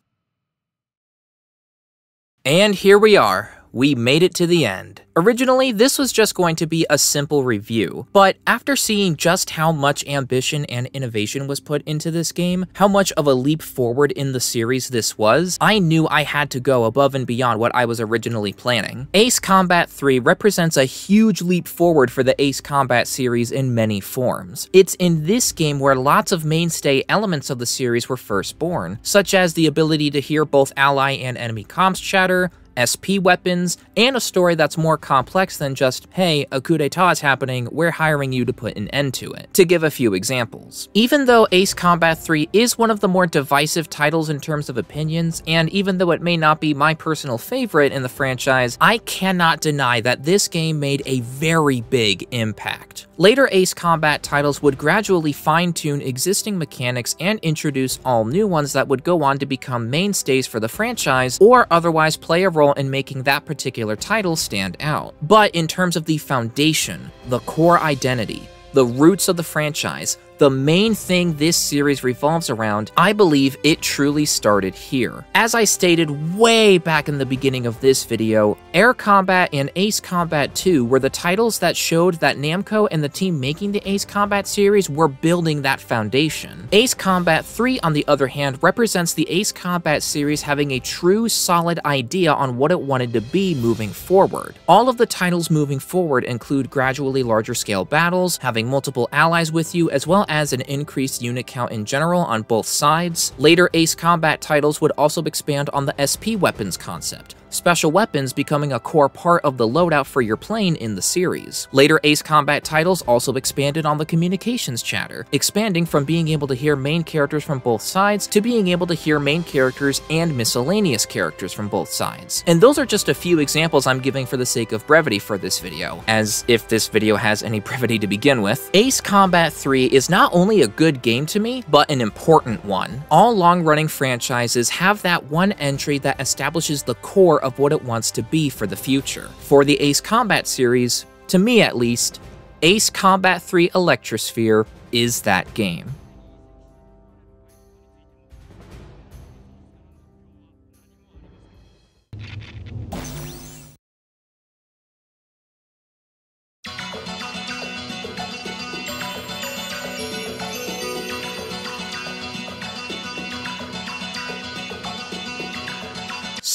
And here we are. We made it to the end. Originally, this was just going to be a simple review, but after seeing just how much ambition and innovation was put into this game, how much of a leap forward in the series this was, I knew I had to go above and beyond what I was originally planning. Ace Combat 3 represents a huge leap forward for the Ace Combat series in many forms. It's in this game where lots of mainstay elements of the series were first born, such as the ability to hear both ally and enemy comms chatter, SP weapons, and a story that's more complex than just, hey, a coup d'etat is happening, we're hiring you to put an end to it, to give a few examples. Even though Ace Combat 3 is one of the more divisive titles in terms of opinions, and even though it may not be my personal favorite in the franchise, I cannot deny that this game made a very big impact. Later Ace Combat titles would gradually fine-tune existing mechanics and introduce all new ones that would go on to become mainstays for the franchise, or otherwise play a role in making that particular title stand out. But in terms of the foundation, the core identity, the roots of the franchise, the main thing this series revolves around, I believe it truly started here. As I stated way back in the beginning of this video, Air Combat and Ace Combat 2 were the titles that showed that Namco and the team making the Ace Combat series were building that foundation. Ace Combat 3, on the other hand, represents the Ace Combat series having a true solid idea on what it wanted to be moving forward. All of the titles moving forward include gradually larger scale battles, having multiple allies with you, as well as an increased unit count in general on both sides. Later Ace Combat titles would also expand on the SP weapons concept, special weapons becoming a core part of the loadout for your plane in the series. Later Ace Combat titles also expanded on the communications chatter, expanding from being able to hear main characters from both sides to being able to hear main characters and miscellaneous characters from both sides. And those are just a few examples I'm giving for the sake of brevity for this video, as if this video has any brevity to begin with. Ace Combat 3 is not only a good game to me, but an important one. All long-running franchises have that one entry that establishes the core of what it wants to be for the future. For the Ace Combat series, to me at least, Ace Combat 3 Electrosphere is that game.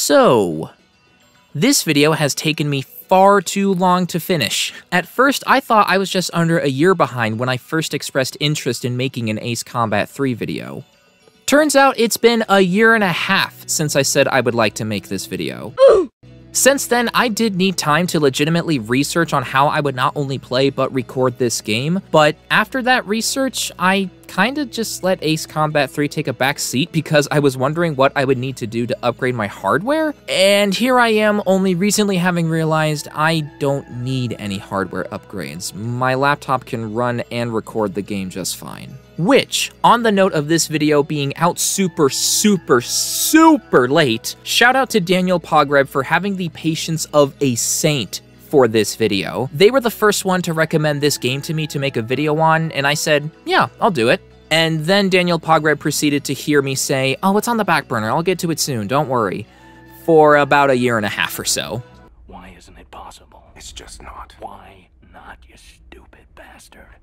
So, this video has taken me far too long to finish. At first, I thought I was just under a year behind when I first expressed interest in making an Ace Combat 3 video. Turns out it's been a year and a half since I said I would like to make this video. Since then, I did need time to legitimately research on how I would not only play but record this game, but after that research, I kind of just let Ace Combat 3 take a back seat because I was wondering what I would need to do to upgrade my hardware. And here I am only recently having realized I don't need any hardware upgrades. My laptop can run and record the game just fine. Which, on the note of this video being out super, super, super late, shout out to Daniel Pogreb for having the patience of a saint for this video. They were the first one to recommend this game to me to make a video on, and I said, yeah, I'll do it. And then Daniel Pogreb proceeded to hear me say, oh, it's on the back burner, I'll get to it soon, don't worry, for about a year and a half or so. Why isn't it possible? It's just not. Why not, you stupid bastard?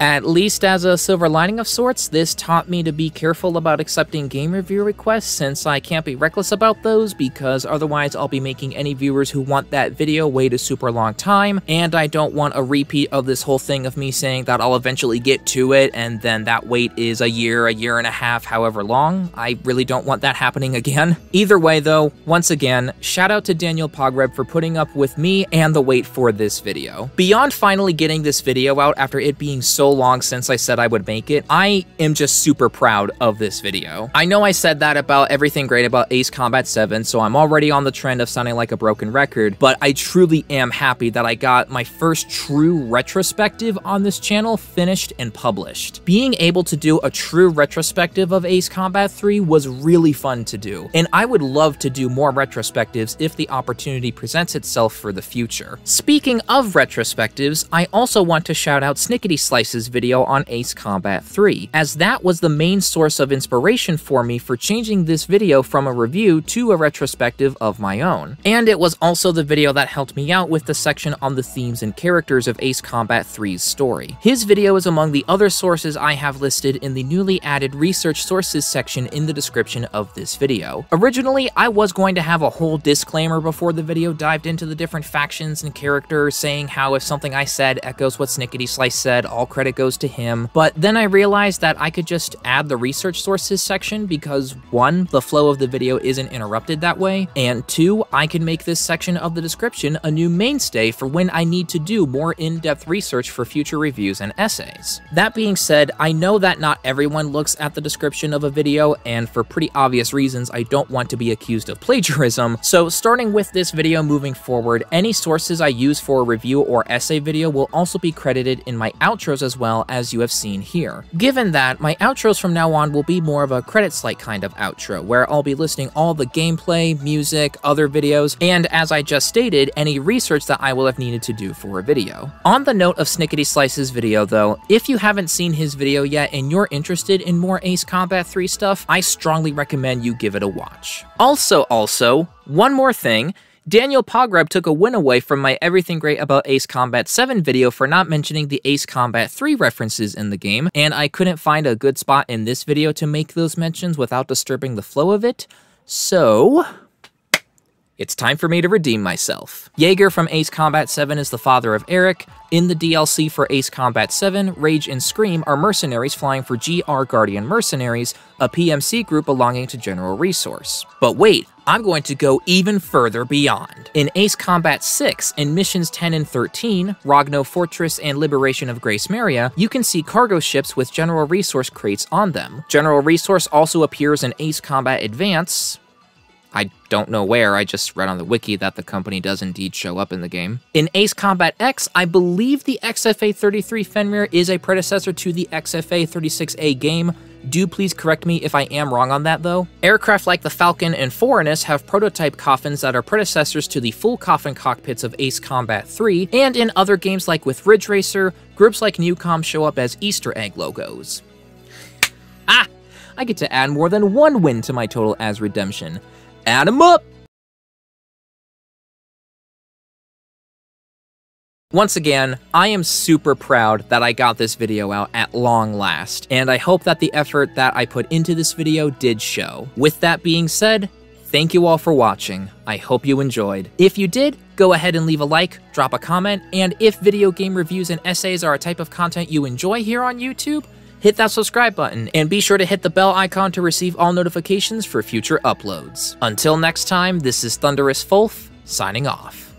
At least as a silver lining of sorts, this taught me to be careful about accepting game review requests since I can't be reckless about those because otherwise I'll be making any viewers who want that video wait a super long time, and I don't want a repeat of this whole thing of me saying that I'll eventually get to it and then that wait is a year, a year and a half, however long. I really don't want that happening again. Either way though, once again, shout out to Daniel Pogreb for putting up with me and the wait for this video. Beyond finally getting this video out after it being so long since I said I would make it, I am just super proud of this video. I know I said that about everything great about Ace Combat 7, so I'm already on the trend of sounding like a broken record, but I truly am happy that I got my first true retrospective on this channel finished and published. Being able to do a true retrospective of Ace Combat 3 was really fun to do, and I would love to do more retrospectives if the opportunity presents itself for the future. Speaking of retrospectives, I also want to shout out Snickety Slice Video on Ace Combat 3, as that was the main source of inspiration for me for changing this video from a review to a retrospective of my own. And it was also the video that helped me out with the section on the themes and characters of Ace Combat 3's story. His video is among the other sources I have listed in the newly added research sources section in the description of this video. Originally, I was going to have a whole disclaimer before the video dived into the different factions and characters, saying how if something I said echoes what Snickety Slice said, all credit goes to him. But then I realized that I could just add the research sources section because one, the flow of the video isn't interrupted that way, and two, I can make this section of the description a new mainstay for when I need to do more in-depth research for future reviews and essays. That being said, I know that not everyone looks at the description of a video, and for pretty obvious reasons, I don't want to be accused of plagiarism, so starting with this video moving forward, any sources I use for a review or essay video will also be credited in my outros as well as you have seen here. Given that, my outros from now on will be more of a credit slate kind of outro, where I'll be listing all the gameplay, music, other videos, and as I just stated, any research that I will have needed to do for a video. On the note of Snickety Slice's video though, if you haven't seen his video yet and you're interested in more Ace Combat 3 stuff, I strongly recommend you give it a watch. Also, also, one more thing, Daniel Pogreb took a win away from my Everything Great About Ace Combat 7 video for not mentioning the Ace Combat 3 references in the game, and I couldn't find a good spot in this video to make those mentions without disturbing the flow of it, so... It's time for me to redeem myself. Jaeger from Ace Combat 7 is the father of Erich. In the DLC for Ace Combat 7, Rage and Scream are mercenaries flying for GR Guardian Mercenaries, a PMC group belonging to General Resource. But wait, I'm going to go even further beyond. In Ace Combat 6, in missions 10 and 13, Rogno Fortress and Liberation of Gracemeria, you can see cargo ships with General Resource crates on them. General Resource also appears in Ace Combat Advance, I don't know where, I just read on the wiki that the company does indeed show up in the Gamber. In Ace Combat X, I believe the XFA-33 Fenrir is a predecessor to the XFA-36A game. Do please correct me if I am wrong on that though. Aircraft like the Falcon and Foreignus have prototype coffins that are predecessors to the full coffin cockpits of Ace Combat 3, and in other games like with Ridge Racer, groups like Neucom show up as Easter egg logos. Ah! I get to add more than one win to my total as redemption. Add 'em up! Once again, I am super proud that I got this video out at long last, and I hope that the effort that I put into this video did show. With that being said, thank you all for watching. I hope you enjoyed. If you did, go ahead and leave a like, drop a comment, and if video game reviews and essays are a type of content you enjoy here on YouTube, hit that subscribe button, and be sure to hit the bell icon to receive all notifications for future uploads. Until next time, this is Thunderous Folf, signing off.